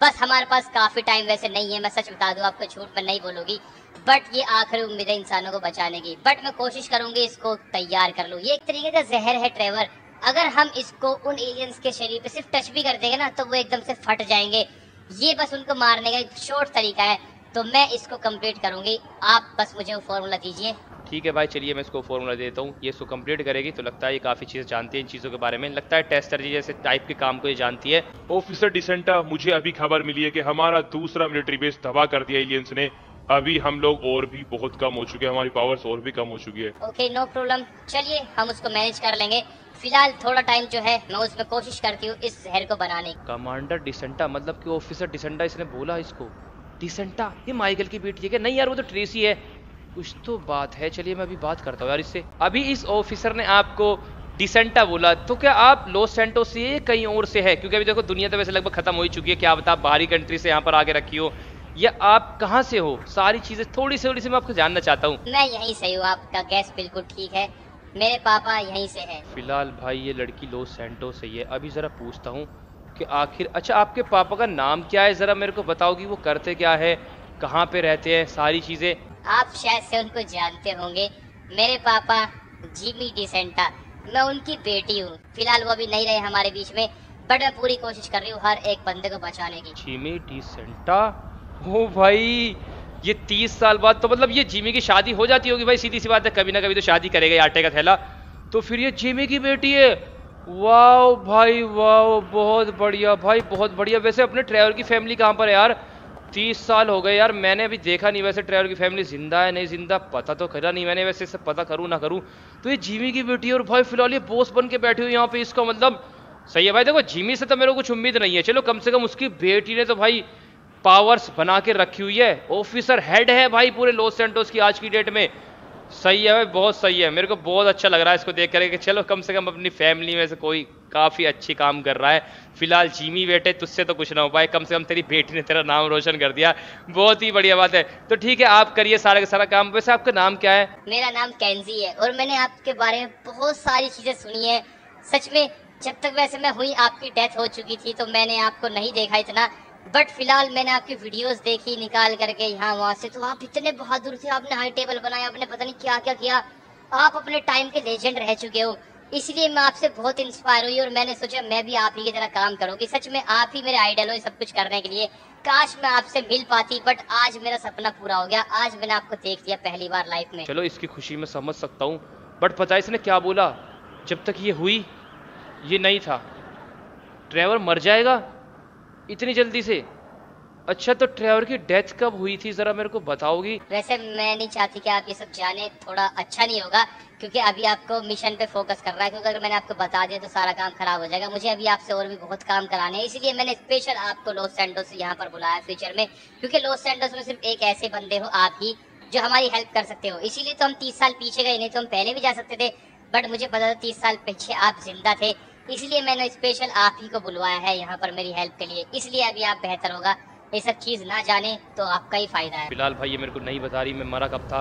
बस हमारे पास काफ़ी टाइम वैसे नहीं है। मैं सच बता दूँ, आपको झूठ में नहीं बोलूँगी। बट ये आखिरी उम्मीद है इंसानों को बचाने की। बट मैं कोशिश करूँगी इसको तैयार कर लूँ। ये एक तरीके का जहर है ट्रेवर। अगर हम इसको उन एलियंस के शरीर पे सिर्फ़ टच भी कर देंगे ना तो वो एकदम से फट जाएँगे। ये बस उनको मारने का एक शॉर्ट तरीका है तो मैं इसको कंप्लीट करूँगी। आप बस मुझे वो फॉर्मूला दीजिए। ठीक है भाई चलिए मैं इसको फॉर्मूला देता हूँ। ये इसको कंप्लीट करेगी तो लगता है ये काफ़ी चीज़ें जानती है इन चीज़ों के बारे में। लगता है टेस्टर जी जैसे टाइप के काम को ये जानती है। ऑफिसर डिसेंटा मुझे अभी खबर मिली है कि हमारा दूसरा मिलिट्री बेस तबाह कर दिया एलियंस ने। अभी हम लोग और भी बहुत कम हो चुके हैं हमारी पावर्स और भी कम हो चुकी है। ओके नो प्रॉब्लम चलिए हम उसको मैनेज कर लेंगे। फ़िलहाल थोड़ा टाइम जो है मैं उसमें कोशिश करती हूँ इस शहर को बनाने की। कमांडर डिसेंटा मतलब कि ऑफिसर डिसेंटा इसने बोला इसको। डिसेंटा ये माइकल की बेटी है क्या? नहीं यार वो तो ट्रेसी है। कुछ तो बात है। चलिए मैं अभी बात करता हूँ यार इससे। अभी इस ऑफिसर ने आपको डिसेंटा बोला। तो क्या आप लॉस सेंटो से कहीं और से है? क्योंकि अभी देखो दुनिया तो वैसे लगभग खत्म हो ही चुकी है। क्या बता बाहरी कंट्री से यहाँ पर आगे रखी हो? या आप कहाँ से हो? सारी चीज़ें थोड़ी सी थोड़ी सी मैं आपको जानना चाहता हूँ। मैं यहीं से हूँ आपका गैस बिल्कुल ठीक है। मेरे पापा यहीं से है। फ़िलहाल भाई ये लड़की लॉस सेंटो से ही है। अभी जरा पूछता हूँ कि आखिर अच्छा आपके पापा का नाम क्या है? जरा मेरे को बताओगी वो करते क्या है कहाँ पे रहते हैं सारी चीज़ें। आप शायद से उनको जानते होंगे मेरे पापा जिमी डिसेंटा मैं उनकी बेटी हूँ। फ़िलहाल वो अभी नहीं रहे हमारे बीच में बट मैं पूरी कोशिश कर रही हूँ हर एक बंदे को बचाने की। जिमी डिसेंटा ओ भाई, ये तीस साल बाद तो मतलब ये जिमी की शादी हो जाती होगी भाई, सीधी सी बात है, कभी ना कभी तो शादी करेगा आटे का थैला। तो फिर ये जिमी की बेटी है। वाह भाई वाह बहुत बढ़िया भाई, बहुत बढ़िया। वैसे अपने ट्रैवल की फैमिली कहाँ पर है यार? तीस साल हो गए यार, मैंने अभी देखा नहीं वैसे ट्रैवल की फैमिली, ज़िंदा है, नहीं ज़िंदा, पता तो करा नहीं मैंने वैसे इसे पता करूँ ना करूँ। तो ये जिमी की बेटी है और भाई फ़िलहाल ये बोस बन के बैठी हुई यहाँ पे, इसका मतलब सही है भाई। देखो, जिमी से तो मेरे को कुछ उम्मीद नहीं है। चलो, कम से कम उसकी बेटी ने तो भाई पावर्स बना के रखी हुई है। ऑफिसर हेड है भाई पूरे लॉस सेंटोस की आज की डेट में। सही है भाई, बहुत सही है। मेरे को बहुत अच्छा लग रहा है इसको देख कर कि चलो, कम से कम अपनी फैमिली में से कोई काफ़ी अच्छी काम कर रहा है। फ़िलहाल जीमी बेटे, तुझसे तो कुछ ना हो पाए। कम से कम तेरी बेटी ने तेरा नाम रोशन कर दिया। बहुत ही बढ़िया बात है। तो ठीक है, आप करिए सारा का सारा काम। वैसे आपका नाम क्या है? मेरा नाम कैंजी है और मैंने आपके बारे में बहुत सारी चीज़ें सुनी है। सच में, जब तक वैसे मैं हुई, आपकी डेथ हो चुकी थी तो मैंने आपको नहीं देखा इतना। बट फ़िलहाल मैंने आपकी वीडियोस देखी, निकाल करके यहाँ वहाँ से। तो आप इतने बहादुर थे, आपने हाई टेबल बनाया, आपने पता नहीं क्या क्या। किया आप अपने टाइम के लेजेंड रह चुके हो। इसलिए मैं आपसे बहुत इंस्पायर हुई और मैंने सोचा मैं भी आप ही की तरह काम करूँगी सच में आप ही मेरे आइडल हो सब कुछ करने के लिए। काश मैं आपसे मिल पाती बट आज मेरा सपना पूरा हो गया। आज मैंने आपको देख लिया पहली बार लाइफ में। चलो, इसकी खुशी में समझ सकता हूँ। बट पता इसने क्या बोला? जब तक ये हुई, ये नहीं था। ड्राइवर मर जाएगा इतनी जल्दी से? अच्छा तो ट्रेवर की डेथ कब हुई थी? जरा मेरे को बताओगी। वैसे मैं नहीं चाहती कि आप ये सब जाने, थोड़ा अच्छा नहीं होगा, क्योंकि अभी आपको मिशन पे फोकस कर रहा है, क्योंकि अगर मैंने आपको बता दिया तो सारा काम खराब हो जाएगा। मुझे अभी आपसे और भी बहुत काम कराने हैं, इसलिए मैंने स्पेशल आपको लॉस सैंडोस यहाँ पर बुलाया फ्यूचर में, क्योंकि लॉस सैंडोस में सिर्फ़ एक ऐसे बंदे हो, आप ही, जो हमारी हेल्प कर सकते हो। इसीलिए तो हम तीस साल पीछे गए, नहीं तो हम पहले भी जा सकते थे बट मुझे पता था तीस साल पीछे आप ज़िंदा थे। इसलिए मैंने स्पेशल आप ही को बुलवाया है यहाँ पर मेरी हेल्प के लिए। इसलिए अभी आप बेहतर होगा। ये सब चीज़ ना जाने तो आपका ही फ़ायदा है। फ़िलहाल भाई ये मेरे को नहीं बता रही, मैं मरा कब था?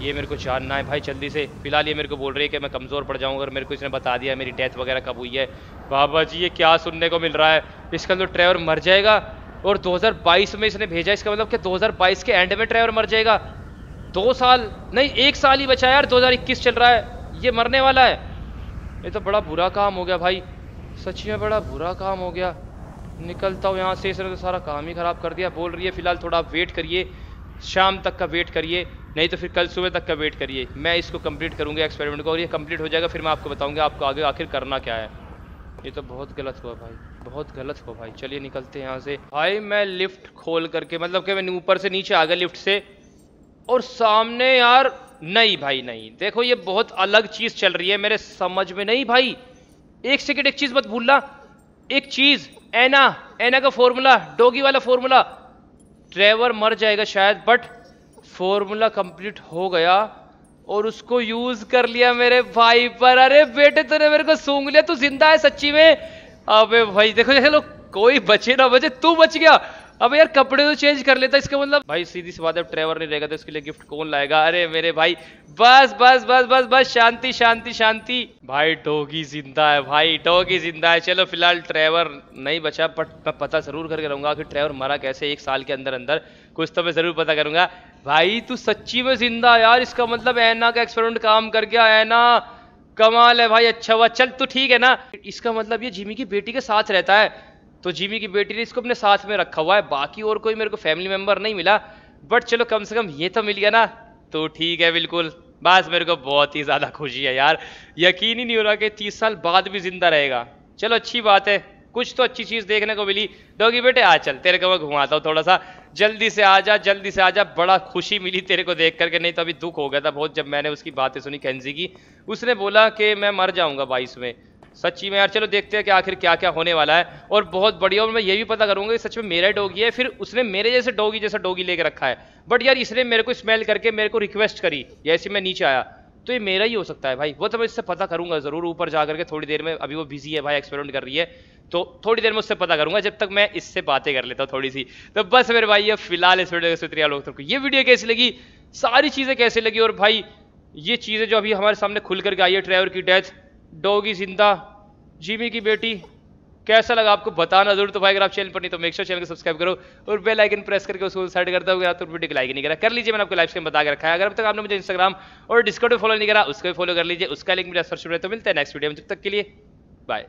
ये मेरे को जानना है भाई जल्दी से। फ़िलहाल ये मेरे को बोल रही है कि मैं कमज़ोर पड़ जाऊँगा अगर मेरे को इसने बता दिया मेरी डेथ वगैरह कब हुई है। बाबा जी, ये क्या सुनने को मिल रहा है? इसका तो ट्रेवर मर जाएगा और 2022 में इसने भेजा, इसका मतलब कि 2022 के एंड में ट्रेवर मर जाएगा। दो साल, नहीं, एक साल ही बचा यार 2021 चल रहा है। ये मरने वाला है। ये तो बड़ा बुरा काम हो गया भाई। सच में बड़ा बुरा काम हो गया। निकलता हूँ यहाँ से, इसने तो सारा काम ही ख़राब कर दिया। बोल रही है, फ़िलहाल थोड़ा आप वेट करिए। शाम तक का वेट करिए। नहीं तो फिर कल सुबह तक का वेट करिए। मैं इसको कंप्लीट करूँगा एक्सपेरिमेंट को और ये कंप्लीट हो जाएगा, फिर मैं आपको बताऊँगा आपको आगे, आखिर करना क्या है। ये तो बहुत गलत हुआ भाई। बहुत गलत हुआ भाई। चलिए निकलते हैं यहाँ से। भाई मैं लिफ्ट खोल करके मतलब कि मैंने ऊपर से नीचे आ गया लिफ्ट से। और सामने यार नहीं भाई, नहीं। देखो, ये बहुत अलग चीज़ चल रही है मेरे समझ में नहीं भाई। एक सेकेंड एक चीज़ मत भूलना। एक चीज़, एना एना का फॉर्मूला डोगी वाला फॉर्मूला ट्रेवर मर जाएगा शायद बट फॉर्मूला कंप्लीट हो गया और उसको यूज़ कर लिया मेरे भाई पर अरे बेटे, तूने मेरे को सूंघ लिया, तू ज़िंदा है सच्ची में। अबे भाई, देखो चलो कोई बचे ना बचे, तू बच गया। अब यार कपड़े तो चेंज कर लेता, इसका मतलब भाई सीधी सी बात है ट्रेवर नहीं रहेगा तो इसके लिए गिफ्ट कौन लाएगा? अरे मेरे भाई, बस बस बस बस बस, शांति शांति शांति। भाई डोगी ज़िंदा है, भाई डोगी ज़िंदा है। चलो फ़िलहाल ट्रेवर नहीं बचा बट मैं पता ज़रूर करके रहूँगा कि ट्रेवर मरा कैसे एक साल के अंदर अंदर। कुछ तो मैं ज़रूर पता करूँगा। भाई तू सच्ची में ज़िंदा यार, इसका मतलब ऐना का एक्सपेरिमेंट काम कर गया, ऐना। कमाल है भाई अच्छा हुआ। चल तू ठीक है ना? इसका मतलब ये जिमी की बेटी के साथ रहता है। तो जिमी की बेटी ने इसको अपने साथ में रखा हुआ है, बाकी और कोई मेरे को फैमिली मेंबर नहीं मिला बट चलो कम से कम ये तो मिल गया ना। तो ठीक है, बिल्कुल। बस मेरे को बहुत ही ज़्यादा खुशी है यार। यकीन ही नहीं हो रहा कि तीस साल बाद भी ज़िंदा रहेगा। चलो, अच्छी बात है। कुछ तो अच्छी चीज़ देखने को मिली। डॉगी बेटे, आ चल, तेरे को मैं घुमाता हूँ थोड़ा सा जल्दी से आ जा, जल्दी से आ जा। बड़ा खुशी मिली तेरे को देख करके। नहीं तो अभी दुख हो गया था बहुत जब मैंने उसकी बातें सुनी, कैंजी की। उसने बोला कि मैं मर जाऊँगा बाईस में। सच्ची में यार, चलो देखते हैं कि आखिर क्या क्या होने वाला है। और बहुत बढ़िया और मैं ये भी पता करूँगा कि सच में मेरा डोगी है, फिर उसने मेरे जैसे डोगी जैसा डोगी लेके रखा है। बट यार, इसने मेरे को स्मेल करके मेरे को रिक्वेस्ट करी, जैसे मैं नीचे आया। तो ये मेरा ही हो सकता है भाई। वो तो मैं इससे पता करूँगा ज़रूर, ऊपर जा करके थोड़ी देर में, अभी वो बिज़ी है भाई एक्सपेरिमेंट कर रही है। तो थोड़ी देर में उससे पता करूँगा, जब तक मैं इससे बातें कर लेता हूँ थोड़ी सी तो बस मेरे भाई ये फ़िलहाल इस वीडियो के शुक्रिया लोग ये वीडियो कैसी लगी? सारी चीज़ें कैसे लगी? और भाई, ये चीज़ें जो अभी हमारे सामने खुल करके आई है ड्राइवर की डेथ डॉगी ज़िंदा, जीमी की बेटी, कैसा लगा आपको? बताना ज़रूर तो भाई अगर आप चैनल पर नहीं तो मेक श्योर चैनल को सब्सक्राइब करो और बेल आइकन प्रेस करके उसको साइड कर दो तो वीडियो को लाइक नहीं करा। कर लीजिए, मैंने आपको लाइव स्ट्रीम बता के रखा है। अगर अब तक आपने मुझे इंस्टाग्राम और डिस्कॉर्ड फॉलो नहीं करा, उसको भी फॉलो कर लीजिए, उसका लिंक मेरा सर्च तो मिलता है नेक्स्ट वीडियो में, जब तक के लिए बाय